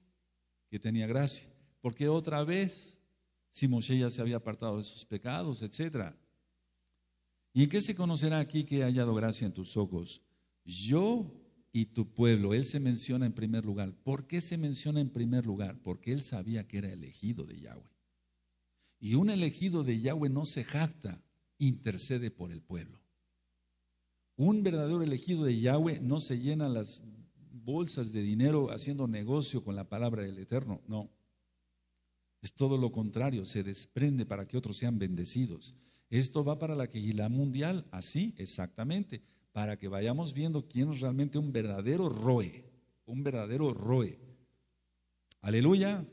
que tenía gracia, porque otra vez, si Moshe ya se había apartado de sus pecados, etcétera. ¿Y en qué se conocerá aquí que he hallado gracia en tus ojos? Yo y tu pueblo. Él se menciona en primer lugar. ¿Por qué se menciona en primer lugar? Porque él sabía que era elegido de Yahweh. Y un elegido de Yahweh no se jacta, intercede por el pueblo. Un verdadero elegido de Yahweh no se llena las bolsas de dinero haciendo negocio con la palabra del Eterno, no. Es todo lo contrario, se desprende para que otros sean bendecidos. Esto va para la Quejilá mundial, así, exactamente para que vayamos viendo quién es realmente un verdadero roe, un verdadero roe. Aleluya.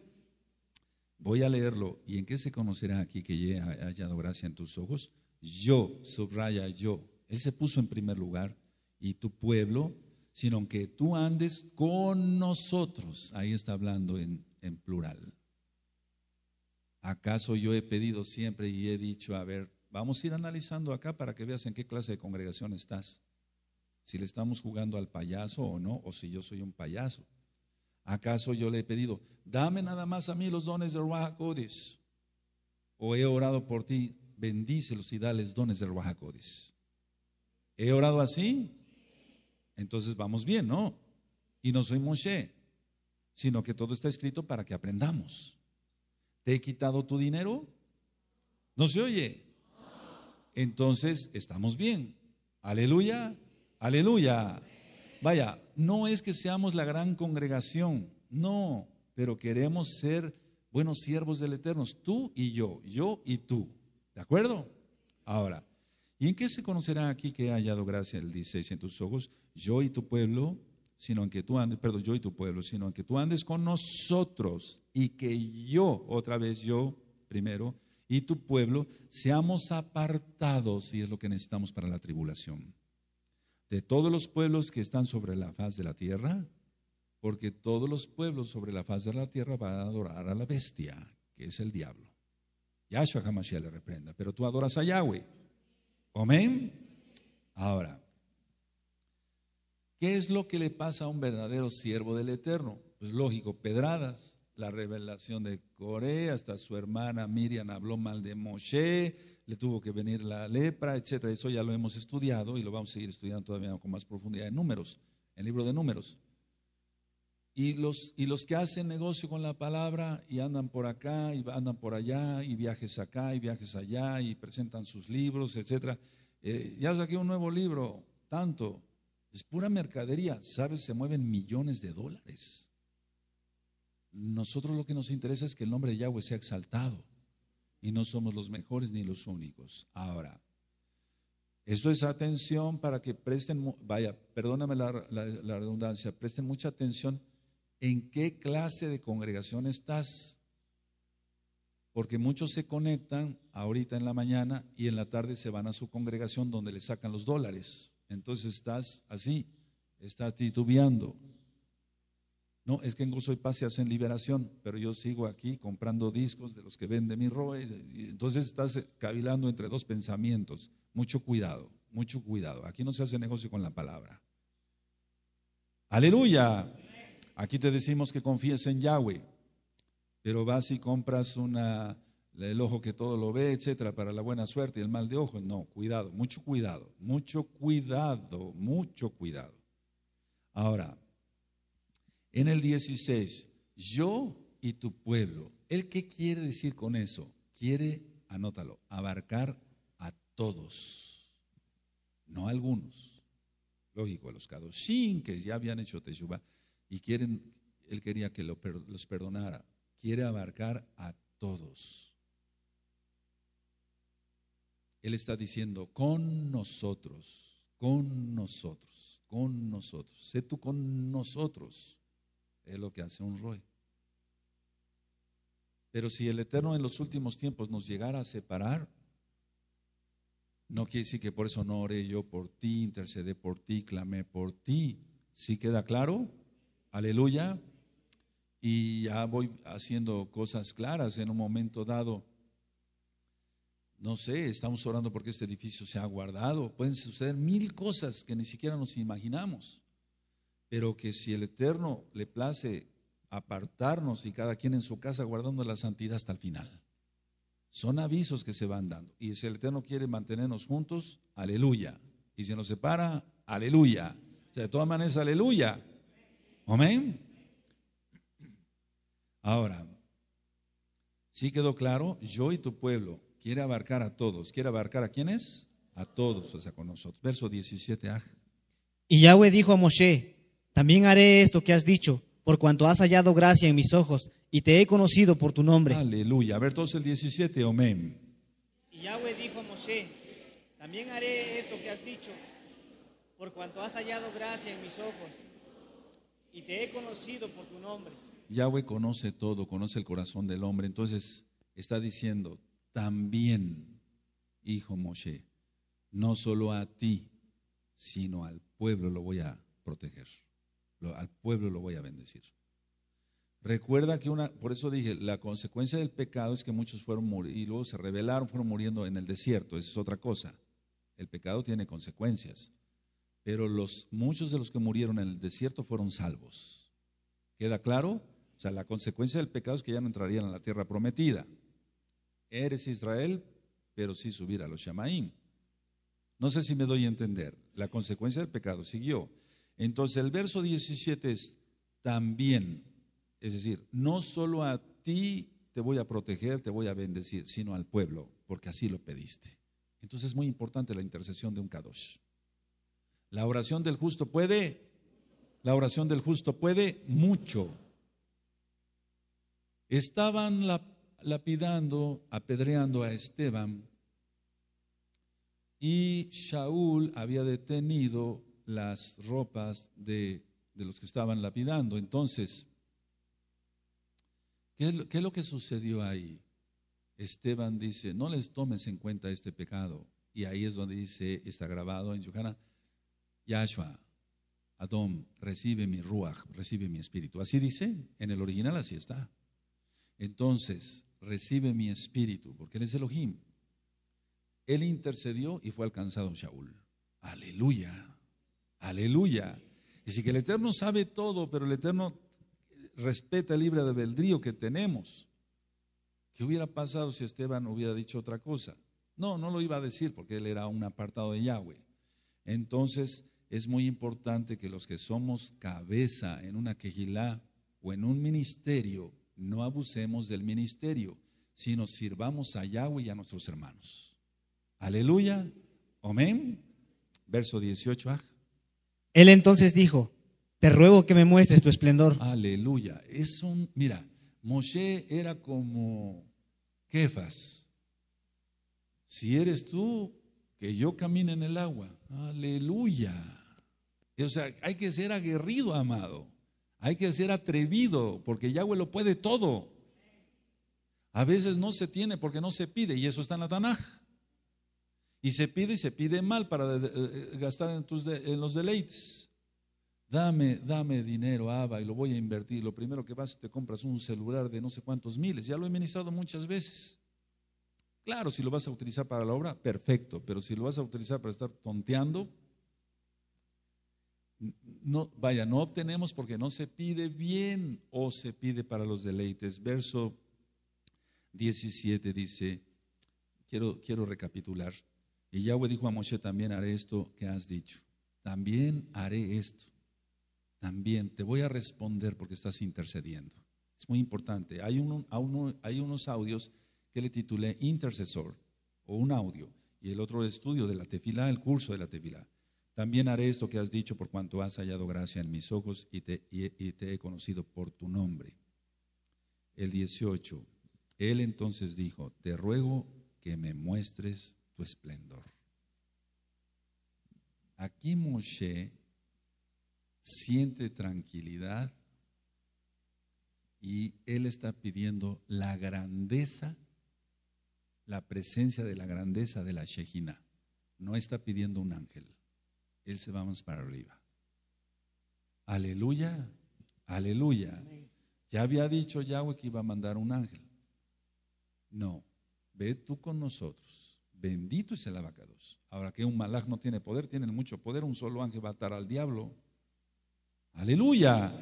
Voy a leerlo. ¿Y en qué se conocerá aquí que he hallado gracia en tus ojos? Yo, subraya yo. Él se puso en primer lugar y tu pueblo, sino que tú andes con nosotros. Ahí está hablando en plural. ¿Acaso yo he pedido siempre y he dicho, a ver, vamos a ir analizando acá para que veas en qué clase de congregación estás? Si le estamos jugando al payaso o no, o si yo soy un payaso. ¿Acaso yo le he pedido, dame nada más a mí los dones de Ruach O he orado por ti, bendícelos y dales dones de Ruach ¿He orado así? Entonces vamos bien, ¿no? Y no soy Moshe, sino que todo está escrito para que aprendamos. ¿Te he quitado tu dinero? ¿No se oye? Entonces estamos bien. Aleluya, aleluya. Vaya, no es que seamos la gran congregación, no, pero queremos ser buenos siervos del Eterno, tú y yo, yo y tú. ¿De acuerdo? Ahora, ¿y en qué se conocerá aquí que he hallado gracia el 16 en tus ojos? Yo y tu pueblo, sino en que tú andes, perdón, yo y tu pueblo, sino en que tú andes con nosotros y que yo, otra vez yo, primero, y tu pueblo, seamos apartados, y es lo que necesitamos para la tribulación de todos los pueblos que están sobre la faz de la tierra, porque todos los pueblos sobre la faz de la tierra van a adorar a la bestia, que es el diablo. Yahshua Hamashiach le reprenda, pero tú adoras a Yahweh. Amén. Ahora, ¿qué es lo que le pasa a un verdadero siervo del Eterno? Pues lógico, pedradas. La revelación de Corea, hasta su hermana Miriam habló mal de Moshe, le tuvo que venir la lepra, etcétera. Eso ya lo hemos estudiado y lo vamos a seguir estudiando todavía con más profundidad en números, en el libro de números. Y los, y los que hacen negocio con la palabra y andan por acá y andan por allá y viajes acá y viajes allá y presentan sus libros, etcétera. Eh, ya saqué un nuevo libro, tanto. Es pura mercadería, ¿sabes? Se mueven millones de dólares. Nosotros lo que nos interesa es que el nombre de Yahweh sea exaltado y no somos los mejores ni los únicos. Ahora, esto es atención para que presten, vaya, perdóname la, redundancia, presten mucha atención en qué clase de congregación estás. Porque muchos se conectan ahorita en la mañana y en la tarde se van a su congregación donde le sacan los dólares. Entonces estás así, estás titubeando. No, es que en Gozo y Paz se hacen liberación, pero yo sigo aquí comprando discos de los que vende mi Roe. Entonces estás cavilando entre dos pensamientos. Mucho cuidado, mucho cuidado. Aquí no se hace negocio con la palabra. Aleluya. Aquí te decimos que confíes en Yahweh, pero vas y compras una, el ojo que todo lo ve, etcétera, para la buena suerte y el mal de ojo. No, cuidado, mucho cuidado, mucho cuidado, mucho cuidado. Ahora, en el 16, yo y tu pueblo. ¿El qué quiere decir con eso? Quiere, anótalo, abarcar a todos, no a algunos. Lógico, a los sin que ya habían hecho Teshuvah y quieren, él quería que los perdonara. Quiere abarcar a todos. Él está diciendo, con nosotros, con nosotros, con nosotros. Sé tú con nosotros. Es lo que hace un roe. Pero si el Eterno en los últimos tiempos nos llegara a separar, no quiere decir que por eso no oré yo por ti, intercedé por ti, clamé por ti. ¿Sí queda claro? Aleluya. Y ya voy haciendo cosas claras en un momento dado. No sé, estamos orando porque este edificio se ha guardado. Pueden suceder mil cosas que ni siquiera nos imaginamos pero que si el Eterno le place apartarnos y cada quien en su casa guardando la santidad hasta el final. Son avisos que se van dando. Y si el Eterno quiere mantenernos juntos, aleluya. Y si nos separa, aleluya. O sea, de todas maneras, aleluya. Amén. Ahora, sí quedó claro, yo y tu pueblo quiere abarcar a todos. ¿Quiere abarcar a quiénes? A todos, o sea, con nosotros. Verso 17. Y Yahweh dijo a Moshe, también haré esto que has dicho, por cuanto has hallado gracia en mis ojos y te he conocido por tu nombre. Aleluya. A ver todos el 17, amén. Y Yahweh dijo a Moshe, también haré esto que has dicho, por cuanto has hallado gracia en mis ojos y te he conocido por tu nombre. Yahweh conoce todo, conoce el corazón del hombre. Entonces está diciendo, también, hijo Moshe, no solo a ti, sino al pueblo lo voy a proteger. Al pueblo lo voy a bendecir. Recuerda que una, por eso dije, la consecuencia del pecado es que muchos fueron y luego se rebelaron, fueron muriendo en el desierto. Esa es otra cosa. El pecado tiene consecuencias. Pero los, muchos de los que murieron en el desierto fueron salvos. ¿Queda claro? O sea, la consecuencia del pecado es que ya no entrarían a la tierra prometida. Eres Israel, pero sí subir a los Shamaim. No sé si me doy a entender. La consecuencia del pecado siguió. Entonces el verso 17 es también, es decir, no solo a ti te voy a proteger, te voy a bendecir, sino al pueblo, porque así lo pediste. Entonces es muy importante la intercesión de un Kadosh. La oración del justo puede, la oración del justo puede mucho. Estaban lapidando, apedreando a Esteban y Shaul había detenido las ropas de, los que estaban lapidando. Entonces, ¿qué es, lo, ¿qué es, lo, que sucedió ahí? Esteban dice, no les tomes en cuenta este pecado. Y ahí es donde dice, está grabado en Yohana, Yahshua, Adom, recibe mi ruach, recibe mi espíritu. Así dice, en el original así está. Entonces, recibe mi espíritu, porque él es Elohim. Él intercedió y fue alcanzado Shaul. Aleluya, aleluya. Y si que el Eterno sabe todo, pero el Eterno respeta el libre albedrío que tenemos. ¿Qué hubiera pasado si Esteban hubiera dicho otra cosa? No, no lo iba a decir porque él era un apartado de Yahweh. Entonces, es muy importante que los que somos cabeza en una quejilá o en un ministerio, no abusemos del ministerio, sino sirvamos a Yahweh y a nuestros hermanos. Aleluya. Amén. Verso 18. Ah. Él entonces dijo, te ruego que me muestres tu esplendor. Aleluya. Es un, mira, Moshe era como Kefas. Si eres tú, que yo camine en el agua. Aleluya. O sea, hay que ser aguerrido, amado. Hay que ser atrevido, porque Yahweh lo puede todo. A veces no se tiene porque no se pide, y eso está en la Tanaj. Y se pide y se pide mal para gastar en, tus en los deleites. Dame, dame dinero, Abba, y lo voy a invertir. Lo primero que vas, te compras un celular de no sé cuántos miles. Ya lo he ministrado muchas veces. Claro, si lo vas a utilizar para la obra, perfecto. Pero si lo vas a utilizar para estar tonteando, no, vaya, no obtenemos porque no se pide bien o se pide para los deleites. Verso 17 dice, quiero, quiero recapitular. Y Yahweh dijo a Moshe, también haré esto que has dicho. También haré esto. También te voy a responder porque estás intercediendo. Es muy importante. Hay, hay unos audios que le titulé Intercesor o un audio y el otro estudio de la tefila, el curso de la tefila. También haré esto que has dicho por cuanto has hallado gracia en mis ojos y te, y te he conocido por tu nombre. El 18. Él entonces dijo, te ruego que me muestres tu esplendor. Aquí Moshe siente tranquilidad y él está pidiendo la grandeza, la presencia de la grandeza de la Shejina. No está pidiendo un ángel. Él se va más para arriba. Aleluya, aleluya. Ya había dicho Yahweh que iba a mandar un ángel. No, ve tú con nosotros. Bendito es el abacados. Ahora que un malaj no tiene poder, tiene mucho poder. Un solo ángel va a atar al diablo. Aleluya.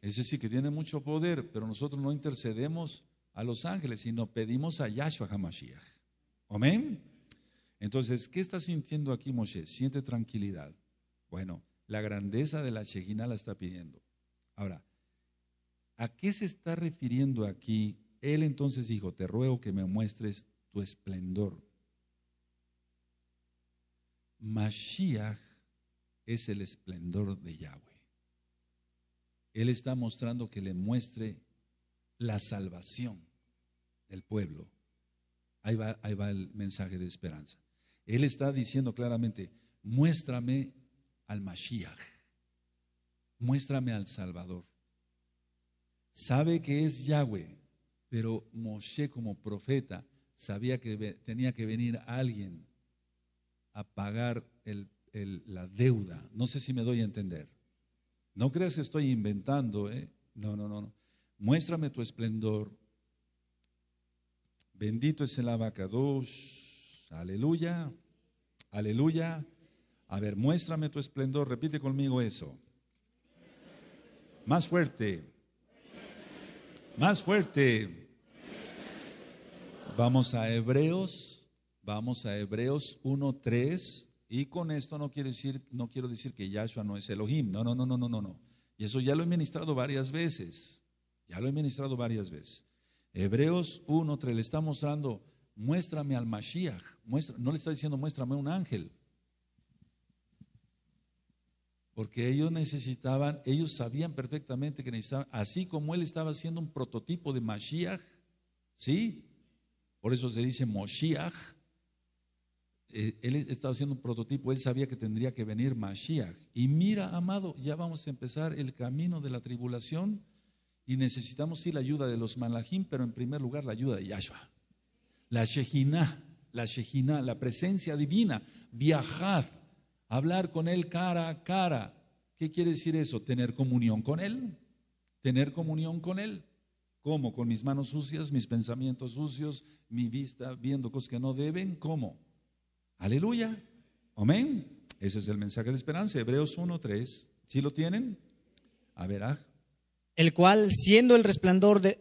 Ese sí que tiene mucho poder, pero nosotros no intercedemos a los ángeles, sino pedimos a Yahshua HaMashiach. Amén. Entonces, ¿qué está sintiendo aquí Moshe? Siente tranquilidad. Bueno, la grandeza de la Shejina la está pidiendo. Ahora, ¿a qué se está refiriendo aquí él entonces dijo, te ruego que me muestres tu esplendor. Mashiach es el esplendor de Yahweh. Él está mostrando que le muestre la salvación del pueblo. Ahí va, ahí va el mensaje de esperanza. Él está diciendo claramente, muéstrame al Mashiach, muéstrame al Salvador. sabe que es Yahweh, pero Moshe como profeta sabía que tenía que venir alguien a pagar la deuda. No sé si me doy a entender. No creas que estoy inventando, ¿eh? No, no, no, no. Muéstrame tu esplendor. Bendito es el abacados. Aleluya. Aleluya. A ver, muéstrame tu esplendor. Repite conmigo eso. Más fuerte. Más fuerte. Vamos a Hebreos. Vamos a Hebreos 1.3. Y con esto no quiero decir, no quiero decir que Yahshua no es Elohim. No, no, no, no, no, no, no. Y eso ya lo he ministrado varias veces. Ya lo he ministrado varias veces. Hebreos 1.3 le está mostrando, muéstrame al Mashiach. No le está diciendo, muéstrame un ángel. Porque ellos necesitaban, ellos sabían perfectamente que necesitaban, así como él estaba haciendo un prototipo de Mashiach, ¿sí? Por eso se dice Moshiach. Eh, él estaba haciendo un prototipo, él sabía que tendría que venir Mashiach. Y mira, amado, ya vamos a empezar el camino de la tribulación y necesitamos sí la ayuda de los malajim, pero en primer lugar la ayuda de Yahshua. La Shejinah, la Shejinah, la presencia divina, viajad, hablar con él cara a cara. ¿Qué quiere decir eso? Tener comunión con él, tener comunión con él. ¿Cómo? Con mis manos sucias, mis pensamientos sucios, mi vista viendo cosas que no deben. ¿Cómo? Aleluya. Amén. Ese es el mensaje de esperanza. Hebreos 1.3. ¿Sí lo tienen? A ver, ah. el cual, siendo el resplandor de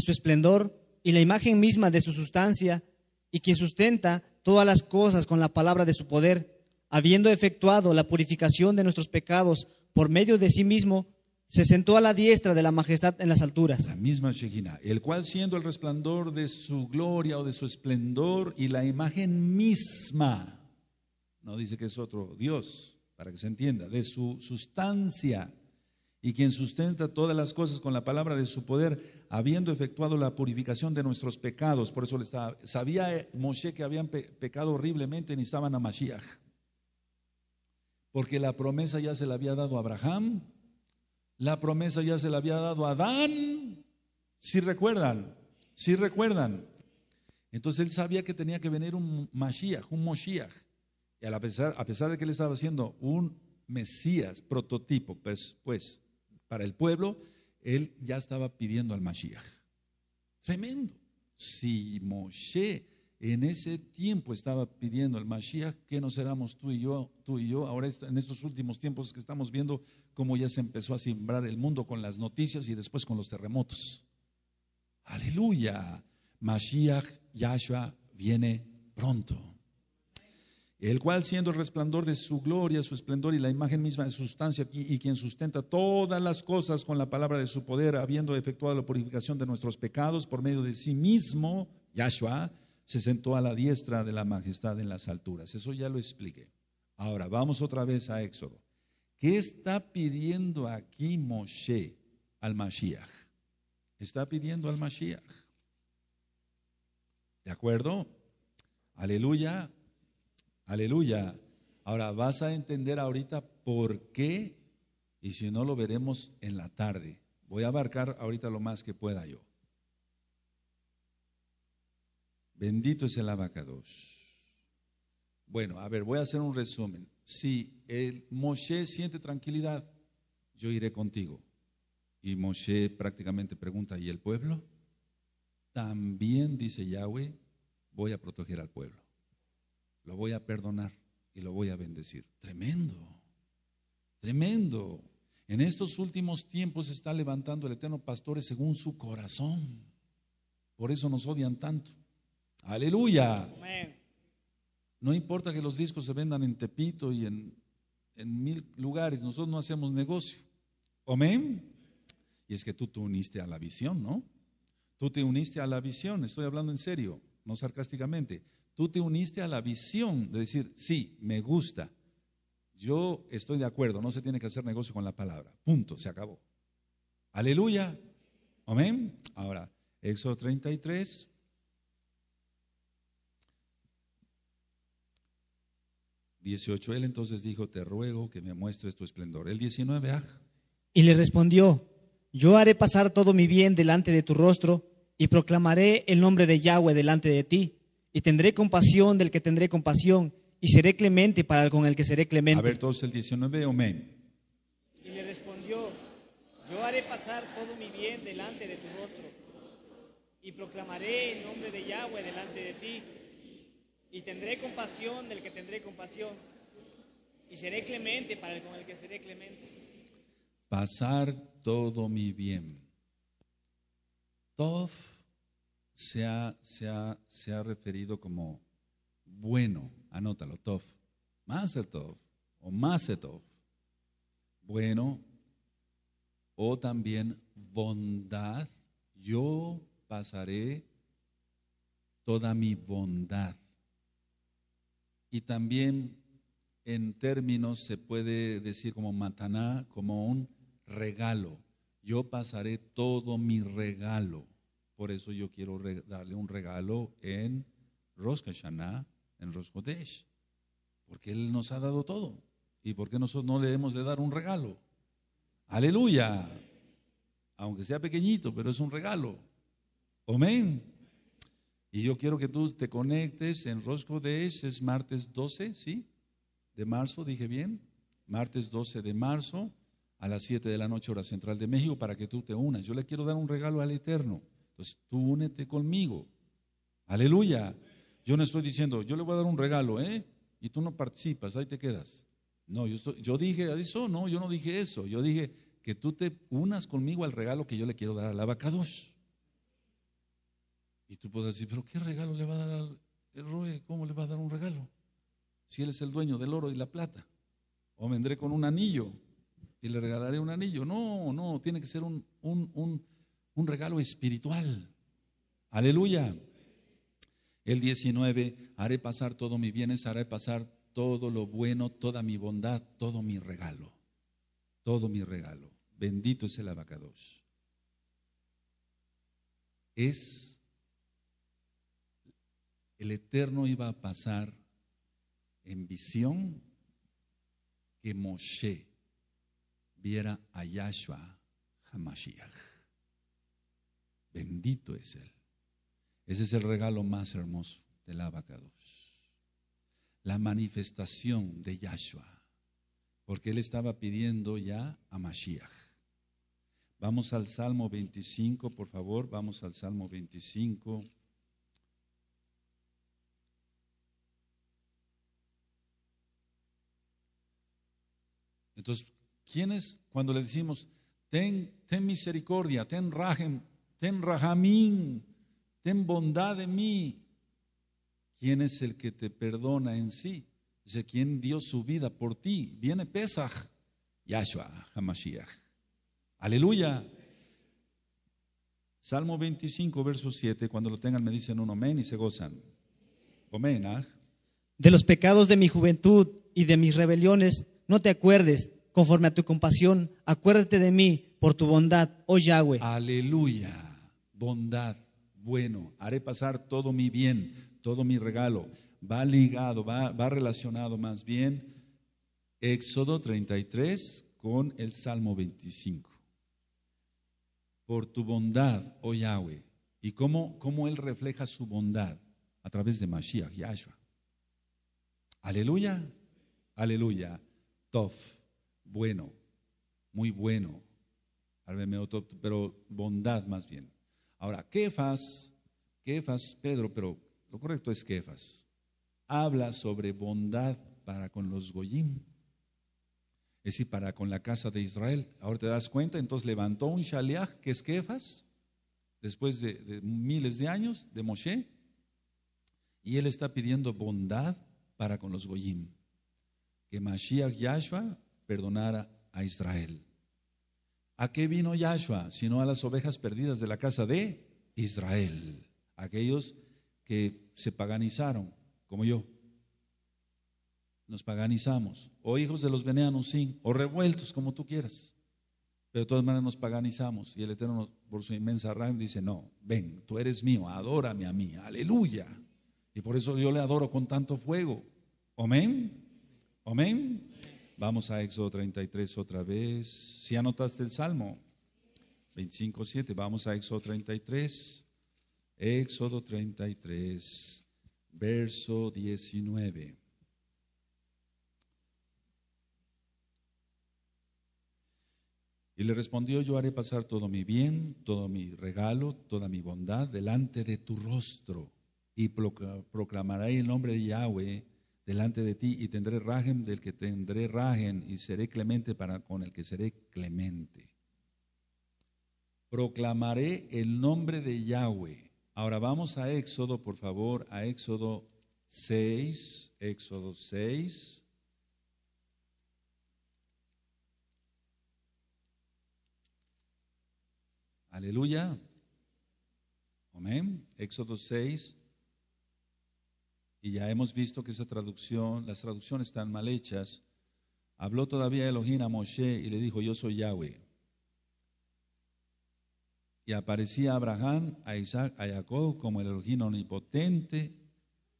su esplendor y la imagen misma de su sustancia, y quien sustenta todas las cosas con la palabra de su poder, habiendo efectuado la purificación de nuestros pecados por medio de sí mismo, se sentó a la diestra de la majestad en las alturas. La misma Shejina, el cual siendo el resplandor de su gloria o de su esplendor y la imagen misma, no dice que es otro Dios, para que se entienda, de su sustancia, y quien sustenta todas las cosas con la palabra de su poder, habiendo efectuado la purificación de nuestros pecados. Por eso le estaba, sabía Moshe que habían pe- pecado horriblemente y necesitaban a Mashiach. Porque la promesa ya se la había dado a Abraham, la promesa ya se la había dado a Adán. Si recuerdan, si recuerdan. Entonces él sabía que tenía que venir un Mashiach, un Moshiach. Y a pesar, a pesar de que él estaba haciendo un Mesías, prototipo, pues, pues para el pueblo, él ya estaba pidiendo al Mashiach. Tremendo. Si Moshe en ese tiempo estaba pidiendo al Mashiach, ¿qué nos éramos tú y yo, tú y yo? Ahora en estos últimos tiempos que estamos viendo cómo ya se empezó a simbrar el mundo con las noticias y después con los terremotos. Aleluya. Mashiach, Yahshua, viene pronto. El cual siendo el resplandor de su gloria, su esplendor y la imagen misma de su sustancia y quien sustenta todas las cosas con la palabra de su poder, habiendo efectuado la purificación de nuestros pecados por medio de sí mismo, Yahshua, se sentó a la diestra de la majestad en las alturas. Eso ya lo expliqué. Ahora, vamos otra vez a Éxodo. ¿Qué está pidiendo aquí Moshe al Mashiach? Está pidiendo al Mashiach. ¿De acuerdo? Aleluya. Aleluya. Ahora vas a entender ahorita por qué y si no lo veremos en la tarde. Voy a abarcar ahorita lo más que pueda yo. Bendito es el abacados. Bueno, a ver, voy a hacer un resumen. Si el Moshe siente tranquilidad, yo iré contigo. Y Moshe prácticamente pregunta, ¿y el pueblo? También dice Yahweh, voy a proteger al pueblo. Lo voy a perdonar y lo voy a bendecir. Tremendo, tremendo. En estos últimos tiempos se está levantando el eterno pastores según su corazón. Por eso nos odian tanto. Aleluya. No importa que los discos se vendan en Tepito y en, en mil lugares, nosotros no hacemos negocio. Amén. Y es que tú te uniste a la visión, ¿no? Tú te uniste a la visión, estoy hablando en serio, no sarcásticamente. Tú te uniste a la visión de decir, sí, me gusta. Yo estoy de acuerdo, no se tiene que hacer negocio con la palabra. Punto, se acabó. Aleluya. Amén. Ahora, Éxodo 33. Dieciocho, él entonces dijo, te ruego que me muestres tu esplendor. El 19, ah, Y le respondió, Yo haré pasar todo mi bien delante de tu rostro y proclamaré el nombre de Yahweh delante de ti. Y tendré compasión del que tendré compasión y seré clemente para el con el que seré A clemente. ver todos el 19, amén. Y le respondió, yo haré pasar todo mi bien delante de tu rostro y proclamaré el nombre de Yahweh delante de ti. Y tendré compasión del que tendré compasión y seré clemente para el con el que seré clemente. pasar todo mi bien. Tov se ha, se ha- se ha referido como bueno, anótalo, Tov, más el Tov o más el Tov, bueno, o también bondad, yo pasaré toda mi bondad. Y también en términos se puede decir como mataná, como un regalo. Yo pasaré todo mi regalo. Por eso yo quiero darle un regalo en Rosh Hashanah, en Rosh. Porque Él nos ha dado todo. ¿Y por qué nosotros no le hemos de dar un regalo? Aleluya. Aunque sea pequeñito, pero es un regalo. Amén. Y yo quiero que tú te conectes en Rosh Chodesh, es martes 12, ¿sí? De marzo, dije bien. Martes 12 de marzo a las 7 de la noche, hora central de México, para que tú te unas. Yo le quiero dar un regalo al Eterno. Entonces tú únete conmigo. Aleluya. Yo no estoy diciendo, yo le voy a dar un regalo, ¿eh? Y tú no participas, ahí te quedas. No, yo, dije eso, no, yo no dije eso. Yo dije que tú te unas conmigo al regalo que yo le quiero dar al abacados. Y tú puedes decir, pero ¿qué regalo le va a dar al el Roe? ¿Cómo le va a dar un regalo? Si él es el dueño del oro y la plata. O vendré con un anillo y le regalaré un anillo. No, no, tiene que ser un, un, un, un regalo espiritual. Aleluya. El 19, haré pasar todo mi bienes, haré pasar todo lo bueno, toda mi bondad, todo mi regalo. Todo mi regalo. Bendito es el abacados. Es el Eterno iba a pasar en visión que Moshe viera a Yahshua Hamashiach. Bendito es Él. Ese es el regalo más hermoso del abacados. La manifestación de Yahshua. Porque Él estaba pidiendo ya a Mashiach. Vamos al Salmo 25, por favor. Vamos al Salmo 25. Entonces, ¿quién es cuando le decimos, ten, ten misericordia, ten rajem, ten rahamín, ten bondad de mí? ¿Quién es el que te perdona en sí? Dice, ¿quién dio su vida por ti? Viene Pesach, Yahshua, Hamashiach. Aleluya. Salmo 25, verso 7, cuando lo tengan me dicen un amén y se gozan. Amén, ¿ah? De los pecados de mi juventud y de mis rebeliones, no te acuerdes, conforme a tu compasión, acuérdate de mí por tu bondad, oh Yahweh. Aleluya. Bondad, bueno, haré pasar todo mi bien, todo mi regalo. Va ligado, va, va relacionado más bien Éxodo 33 con el Salmo 25. Por tu bondad, oh Yahweh. ¿Y cómo, cómo Él refleja su bondad? A través de Mashiach, Yahshua. Aleluya. Aleluya. Tof, bueno, muy bueno. Pero bondad más bien. Ahora, Kefas, Kefas, Pedro, pero lo correcto es Kefas. Habla sobre bondad para con los Goyim. Es decir, para con la casa de Israel. Ahora te das cuenta, entonces levantó un Shaliach, que es Kefas, después de, de miles de años, de Moshe, y él está pidiendo bondad para con los Goyim. Que Mashiach Yahshua perdonara a Israel. ¿A qué vino Yahshua? Sino a las ovejas perdidas de la casa de Israel. Aquellos que se paganizaron, como yo. Nos paganizamos. O hijos de los veneanos, sí. O revueltos, como tú quieras. Pero de todas maneras nos paganizamos. Y el Eterno, por su inmensa ram, dice: No, ven, tú eres mío, adórame a mí. Aleluya. Y por eso yo le adoro con tanto fuego. Amén. Amén. Vamos a Éxodo 33 otra vez. Si anotaste el salmo, 25, 7. Vamos a Éxodo 33. Éxodo 33, verso 19. Y le respondió, yo haré pasar todo mi bien, todo mi regalo, toda mi bondad delante de tu rostro y proclamaré el nombre de Yahweh delante de ti y tendré rajen del que tendré rajen y seré clemente para con el que seré clemente. Proclamaré el nombre de Yahweh. Ahora vamos a Éxodo, por favor, a Éxodo 6, Éxodo 6. Aleluya. Amén. Éxodo 6. Y ya hemos visto que esa traducción, las traducciones están mal hechas. Habló todavía Elohim a Moshe y le dijo, yo soy Yahweh. Y aparecía Abraham, a Isaac, a Jacob como el Elohim omnipotente.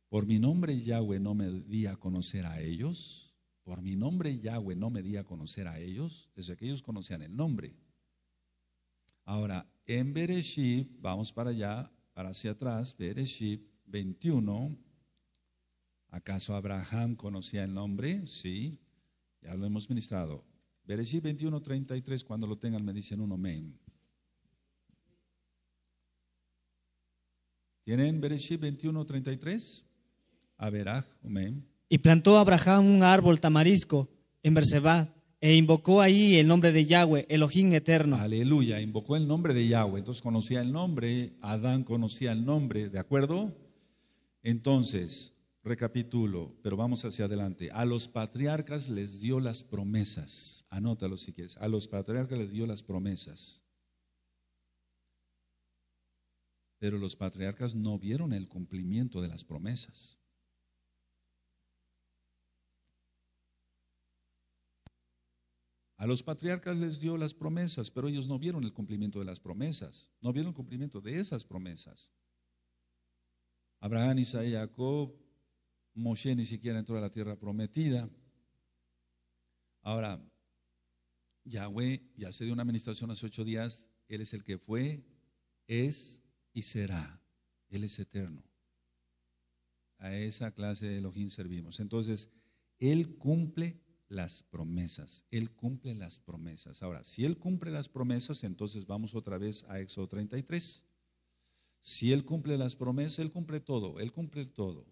Por mi nombre Yahweh no me di a conocer a ellos. Por mi nombre Yahweh no me di a conocer a ellos. Desde que ellos conocían el nombre. Ahora, en Bereshit, vamos para allá, para hacia atrás, Bereshit 21. ¿Acaso Abraham conocía el nombre? Sí, ya lo hemos ministrado. Bereshit 21, 33, cuando lo tengan me dicen un amén. ¿Tienen Bereshit 21, 33? A verá, amén. Y plantó Abraham un árbol tamarisco en Berseba e invocó ahí el nombre de Yahweh, Elohim eterno. Aleluya, invocó el nombre de Yahweh. Entonces conocía el nombre, Adán conocía el nombre, ¿de acuerdo? Entonces, recapitulo, pero vamos hacia adelante. A los patriarcas les dio las promesas. Anótalo si quieres. A los patriarcas les dio las promesas. Pero los patriarcas no vieron el cumplimiento de las promesas. A los patriarcas les dio las promesas, pero ellos no vieron el cumplimiento de las promesas, no vieron el cumplimiento de esas promesas. Abraham, Isaac, Jacob, Moshe ni siquiera entró a la tierra prometida. Ahora, Yahweh ya se dio una administración hace ocho días, Él es el que fue, es y será. Él es eterno. A esa clase de Elohim servimos. Entonces, Él cumple las promesas. Él cumple las promesas. Ahora, si Él cumple las promesas, entonces vamos otra vez a Éxodo 33. Si Él cumple las promesas, Él cumple todo, Él cumple todo.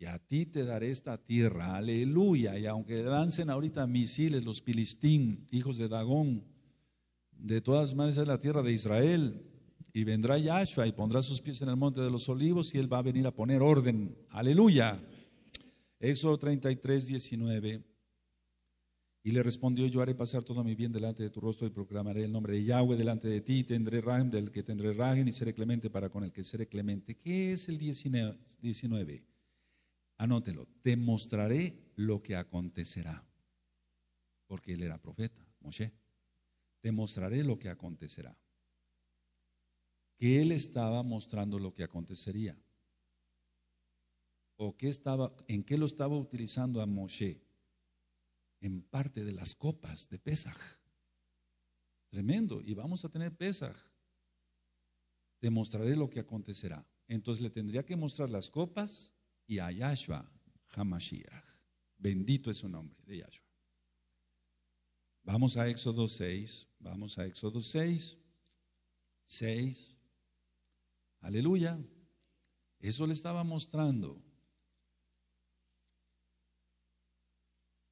Y a ti te daré esta tierra, aleluya. Y aunque lancen ahorita misiles los filistín, hijos de Dagón, de todas maneras es la tierra de Israel. Y vendrá Yahshua y pondrá sus pies en el monte de los olivos y Él va a venir a poner orden, aleluya. Éxodo 33, 19. Y le respondió, yo haré pasar todo mi bien delante de tu rostro y proclamaré el nombre de Yahweh delante de ti, y tendré rajem del que tendré rajem y seré clemente para con el que seré clemente. ¿Qué es el 19? Anótelo, te mostraré lo que acontecerá, porque él era profeta, Moshe. Te mostraré lo que acontecerá. Que él estaba mostrando lo que acontecería. ¿O qué estaba, en qué lo estaba utilizando a Moshe? en parte de las copas de Pesaj. Tremendo. Y vamos a tener Pesaj. Te mostraré lo que acontecerá. Entonces le tendría que mostrar las copas y a Yahshua Hamashiach. Bendito es su nombre de Yahshua. Vamos a Éxodo 6. Vamos a Éxodo 6. 6. Aleluya. Eso le estaba mostrando.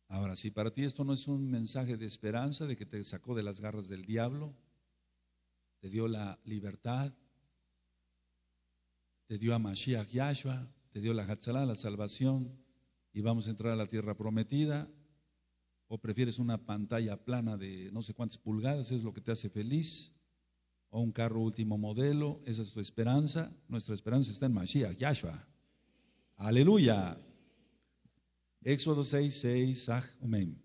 Ahora, si para ti esto no es un mensaje de esperanza, de que te sacó de las garras del diablo, te dio la libertad, te dio a Mashiach Yahshua, te dio la Hatzalá, la salvación, y vamos a entrar a la tierra prometida, o prefieres una pantalla plana de no sé cuántas pulgadas, es lo que te hace feliz, o un carro último modelo, esa es tu esperanza, nuestra esperanza está en Mashiach Yahshua. Aleluya. Éxodo 6, 6, amén.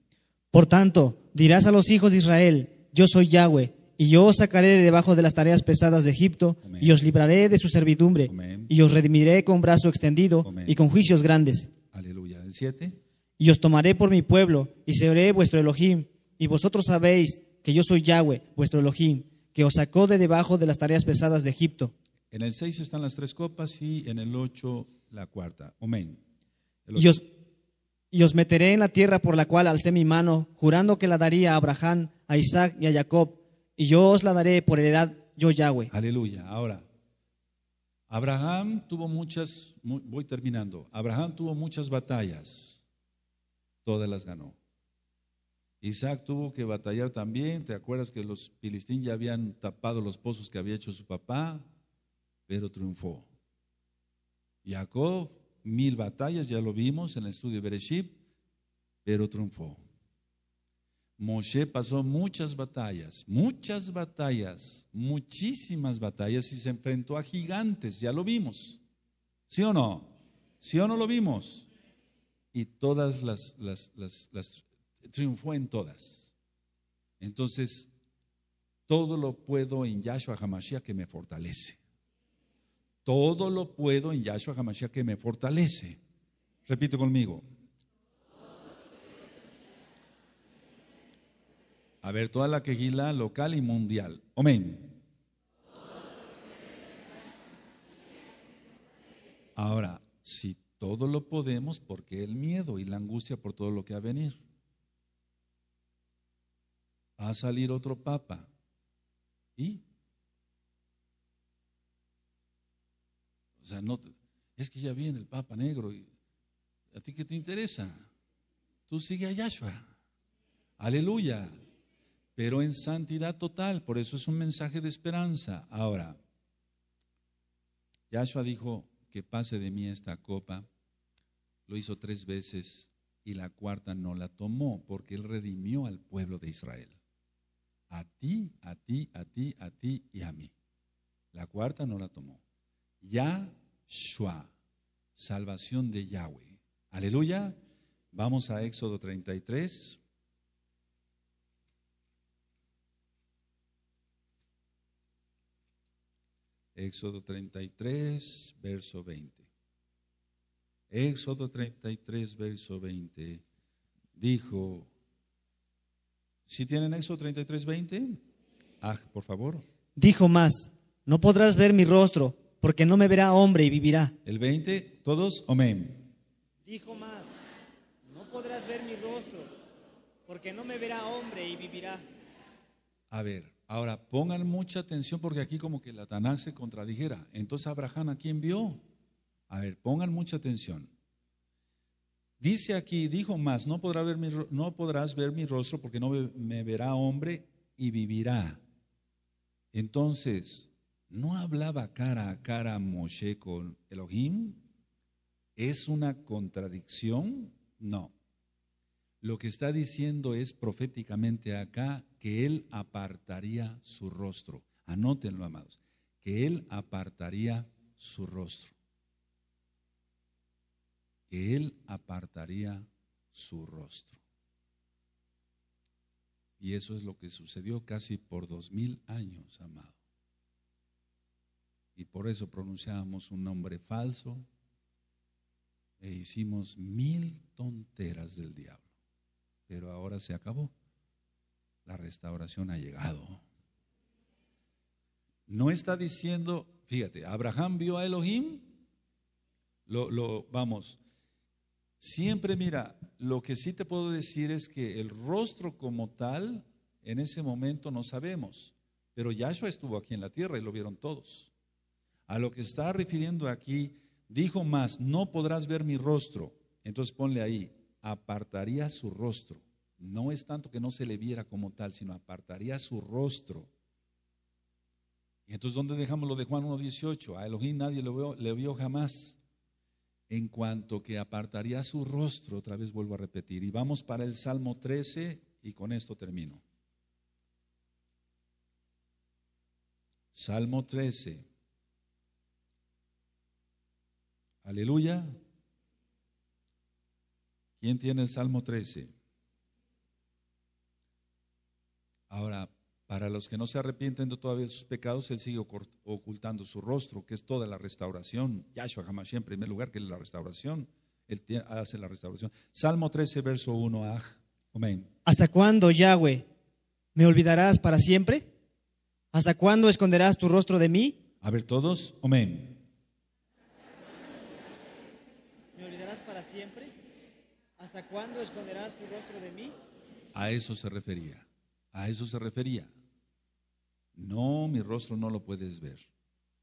Por tanto, dirás a los hijos de Israel, yo soy Yahweh, y yo os sacaré de debajo de las tareas pesadas de Egipto, y os libraré de su servidumbre, y os redimiré con brazo extendido y con juicios grandes. Aleluya. El 7. Y os tomaré por mi pueblo, y seré vuestro Elohim, y vosotros sabéis que yo soy Yahweh, vuestro Elohim, que os sacó de debajo de las tareas pesadas de Egipto. En el 6 están las tres copas y en el 8 la cuarta. Amén. Y os, y os meteré en la tierra por la cual alcé mi mano, jurando que la daría a Abraham, a Isaac y a Jacob, y yo os la daré por heredad, yo Yahweh. Aleluya. Ahora, Abraham tuvo muchas, mu- voy terminando, Abraham tuvo muchas batallas, todas las ganó. Isaac tuvo que batallar también, ¿te acuerdas que los filistín ya habían tapado los pozos que había hecho su papá? Pero triunfó. Jacob, mil batallas, ya lo vimos en el estudio de Bereshit, pero triunfó. Moshe pasó muchas batallas, muchas batallas, muchísimas batallas y se enfrentó a gigantes, ya lo vimos. ¿Sí o no? ¿Sí o no lo vimos? Y todas las, las, las, triunfó en todas. Entonces, todo lo puedo en Yahshua HaMashiach que me fortalece. Todo lo puedo en Yahshua HaMashiach que me fortalece. Repite conmigo. A ver, toda la quejila local y mundial. Amén. Ahora, si todo lo podemos, ¿por qué el miedo y la angustia por todo lo que va a venir? Va a salir otro papa. ¿Y? O sea, no, es que ya viene el papa negro. Y, ¿A ti qué te interesa? Tú sigue a Yahshua. Aleluya. Pero en santidad total. Por eso es un mensaje de esperanza. Ahora, Yahshua dijo que pase de mí esta copa. Lo hizo tres veces y la cuarta no la tomó porque él redimió al pueblo de Israel. A ti, a ti, a ti, a ti y a mí. La cuarta no la tomó. Yahshua, salvación de Yahweh. Aleluya. Vamos a Éxodo 33. Éxodo 33, verso 20. Éxodo 33, verso 20. Dijo, si tienen Éxodo 33, 20, ah, por favor. Dijo más, no podrás ver mi rostro, porque no me verá hombre y vivirá. El 20, todos, amén. Dijo más, no podrás ver mi rostro, porque no me verá hombre y vivirá. A ver, ahora pongan mucha atención porque aquí como que la se contradijera. Entonces Abraham a quién vio? A ver, pongan mucha atención. Dice aquí, dijo más, no, podrá ver mi no podrás ver mi rostro porque no me verá hombre y vivirá. Entonces, ¿no hablaba cara a cara Moshe con Elohim? ¿Es una contradicción? No. Lo que está diciendo es proféticamente acá que él apartaría su rostro. Anótenlo, amados. Que él apartaría su rostro. Que él apartaría su rostro. Y eso es lo que sucedió casi por dos mil años, amado. Y por eso pronunciábamos un nombre falso e hicimos mil tonteras del diablo pero ahora se acabó. La restauración ha llegado. No está diciendo, fíjate, Abraham vio a Elohim, lo, lo- vamos, siempre mira, lo que sí te puedo decir es que el rostro como tal, en ese momento no sabemos, pero Yahshua estuvo aquí en la tierra y lo vieron todos. A lo que está refiriendo aquí, dijo más, no podrás ver mi rostro. Entonces ponle ahí, apartaría su rostro. No es tanto que no se le viera como tal, sino apartaría su rostro. Y entonces, ¿dónde dejamos lo de Juan 1.18? A Elohim nadie lo vio, le vio jamás. En cuanto que apartaría su rostro, otra vez vuelvo a repetir. Y vamos para el Salmo 13 y con esto termino. Salmo 13. Aleluya. ¿Quién tiene el Salmo 13? Ahora, para los que no se arrepienten de todavía sus pecados, Él sigue ocult- ocultando su rostro, que es toda la restauración. Yahshua Hamashiach en primer lugar, que es la restauración. Él hace la restauración. Salmo 13, verso 1. Ah, amén. ¿Hasta cuándo, Yahweh? ¿Me olvidarás para siempre? ¿Hasta cuándo esconderás tu rostro de mí? A ver todos, amén. ¿Me olvidarás para siempre? ¿Hasta cuándo esconderás tu rostro de mí? A eso se refería, a eso se refería. No, mi rostro no lo puedes ver.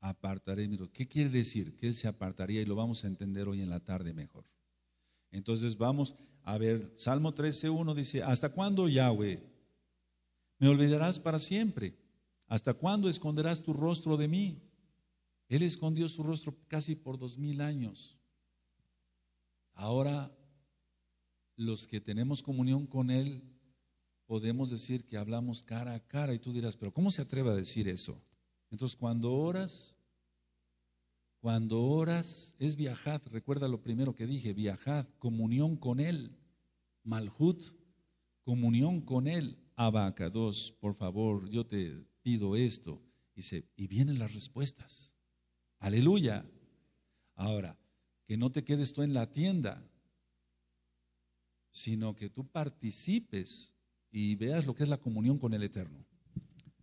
Apartaré mi rostro. ¿Qué quiere decir? Que Él se apartaría y lo vamos a entender hoy en la tarde mejor. Entonces vamos a ver, Salmo 13.1 dice, ¿hasta cuándo Yahweh? Me olvidarás para siempre. ¿Hasta cuándo esconderás tu rostro de mí? Él escondió su rostro casi por dos mil años. Ahora, los que tenemos comunión con Él, podemos decir que hablamos cara a cara. Y tú dirás, pero ¿cómo se atreve a decir eso? Entonces, cuando oras, cuando oras es viajad. Recuerda lo primero que dije, viajad, comunión con Él. Malhut, comunión con Él. Abacados, por favor, yo te pido esto. Y, y vienen las respuestas. Aleluya. Ahora, que no te quedes tú en la tienda, sino que tú participes y veas lo que es la comunión con el Eterno.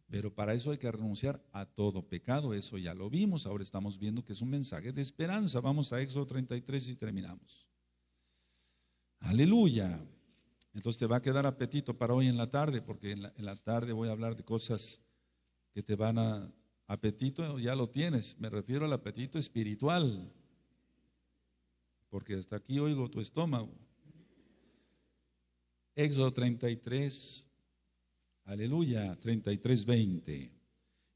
Pero para eso hay que renunciar a todo pecado, eso ya lo vimos, ahora estamos viendo que es un mensaje de esperanza. Vamos a Éxodo 33 y terminamos. Aleluya. Entonces te va a quedar apetito para hoy en la tarde, porque en la, tarde voy a hablar de cosas que te van a... Apetito ya lo tienes, me refiero al apetito espiritual, porque hasta aquí oigo tu estómago. Éxodo 33, aleluya, 33, 20.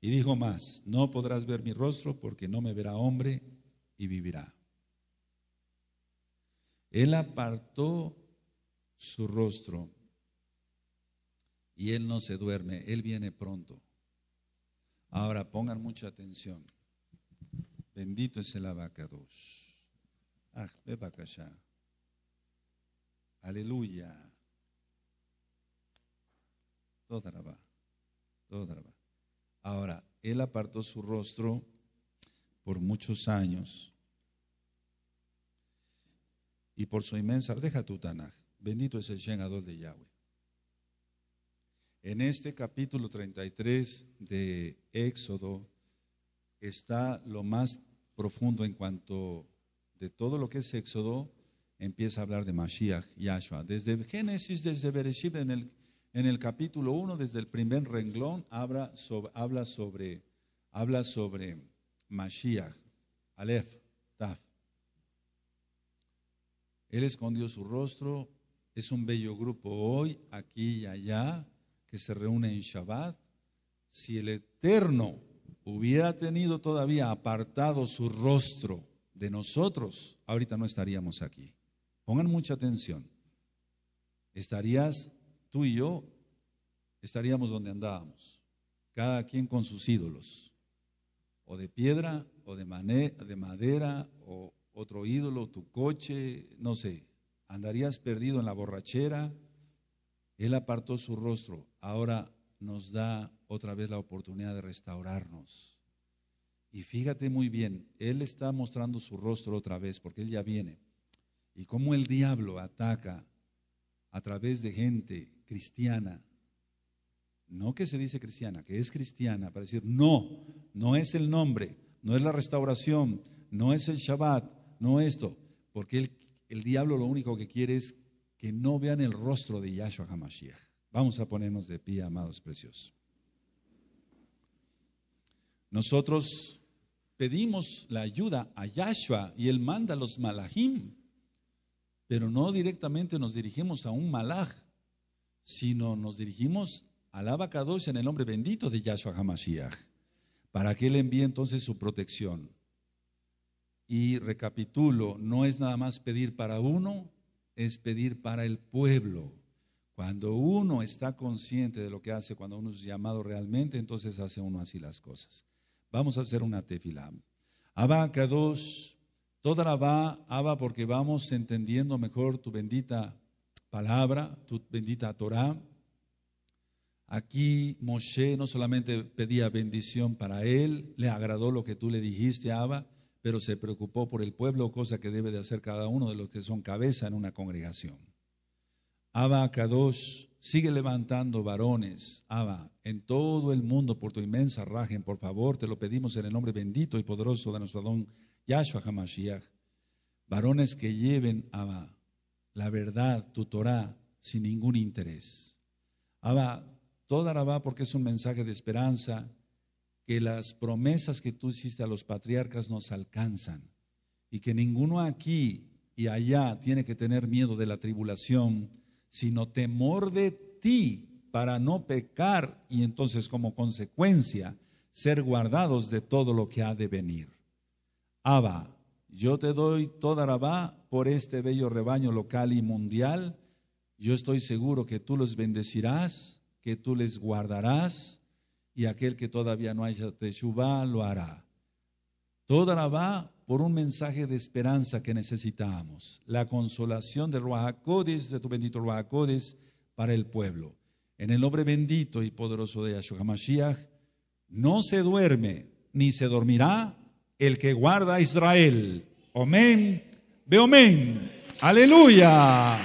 Y dijo más, no podrás ver mi rostro porque no me verá hombre y vivirá. Él apartó su rostro y él no se duerme, él viene pronto. Ahora pongan mucha atención. Bendito es el abacados. Ah. Ahora, él apartó su rostro por muchos años y por su inmensa, deja tu Tanaj, bendito es el Shen de Yahweh. En este capítulo 33 de Éxodo está lo más profundo en cuanto de todo lo que es Éxodo, empieza a hablar de Mashiach, Yahshua. Desde Génesis, desde Bereshit, en el en el capítulo 1, desde el primer renglón, habla sobre, habla sobre, habla sobre Mashiach, Aleph, Taf. Él escondió su rostro, es un bello grupo hoy, aquí y allá, que se reúne en Shabbat. Si el Eterno hubiera tenido todavía apartado su rostro de nosotros, ahorita no estaríamos aquí. Pongan mucha atención. Estarías tú y yo estaríamos donde andábamos, cada quien con sus ídolos, o de piedra, o de, de madera, o otro ídolo, tu coche, no sé, andarías perdido en la borrachera. Él apartó su rostro, ahora nos da otra vez la oportunidad de restaurarnos. Y fíjate muy bien, Él está mostrando su rostro otra vez, porque Él ya viene. Y cómo el diablo ataca a través de gente cristiana, no que se dice cristiana, que es cristiana, para decir, no, no es el nombre, no es la restauración, no es el Shabbat, no esto, porque el, el diablo lo único que quiere es que no vean el rostro de Yahshua HaMashiach. Vamos a ponernos de pie, amados preciosos. Nosotros pedimos la ayuda a Yahshua y él manda a los malachim, pero no directamente nos dirigimos a un malach, sino nos dirigimos Alaba Kadosh en el nombre bendito de Yahshua HaMashiach, para que Él envíe entonces su protección. Y recapitulo, no es nada más pedir para uno, es pedir para el pueblo. Cuando uno está consciente de lo que hace, cuando uno es llamado realmente, entonces hace uno así las cosas. Vamos a hacer una tefilá. Abba Kadosh, toda la va, Abba, porque vamos entendiendo mejor tu bendita palabra, tu bendita Torah. Aquí Moshe no solamente pedía bendición para él, le agradó lo que tú le dijiste, Abba, pero se preocupó por el pueblo, cosa que debe de hacer cada uno de los que son cabeza en una congregación. Abba Kadosh, sigue levantando varones, Abba, en todo el mundo por tu inmensa rajen, por favor, te lo pedimos en el nombre bendito y poderoso de nuestro don Yahshua HaMashiach. Varones que lleven, Abba, la verdad, tu Torah, sin ningún interés. Abba, toda Abba, porque es un mensaje de esperanza, que las promesas que tú hiciste a los patriarcas nos alcanzan y que ninguno aquí y allá tiene que tener miedo de la tribulación, sino temor de ti para no pecar y entonces como consecuencia ser guardados de todo lo que ha de venir. Abba, yo te doy toda Rabá por este bello rebaño local y mundial. Yo estoy seguro que tú los bendecirás, que tú les guardarás y aquel que todavía no haya Teshuvah lo hará. Toda Rabá por un mensaje de esperanza que necesitamos, la consolación de Ruajacodes, de tu bendito Ruajacodes, para el pueblo. En el nombre bendito y poderoso de Yahshua Mashiach, no se duerme ni se dormirá el que guarda a Israel. Amén. Ve amén. Aleluya.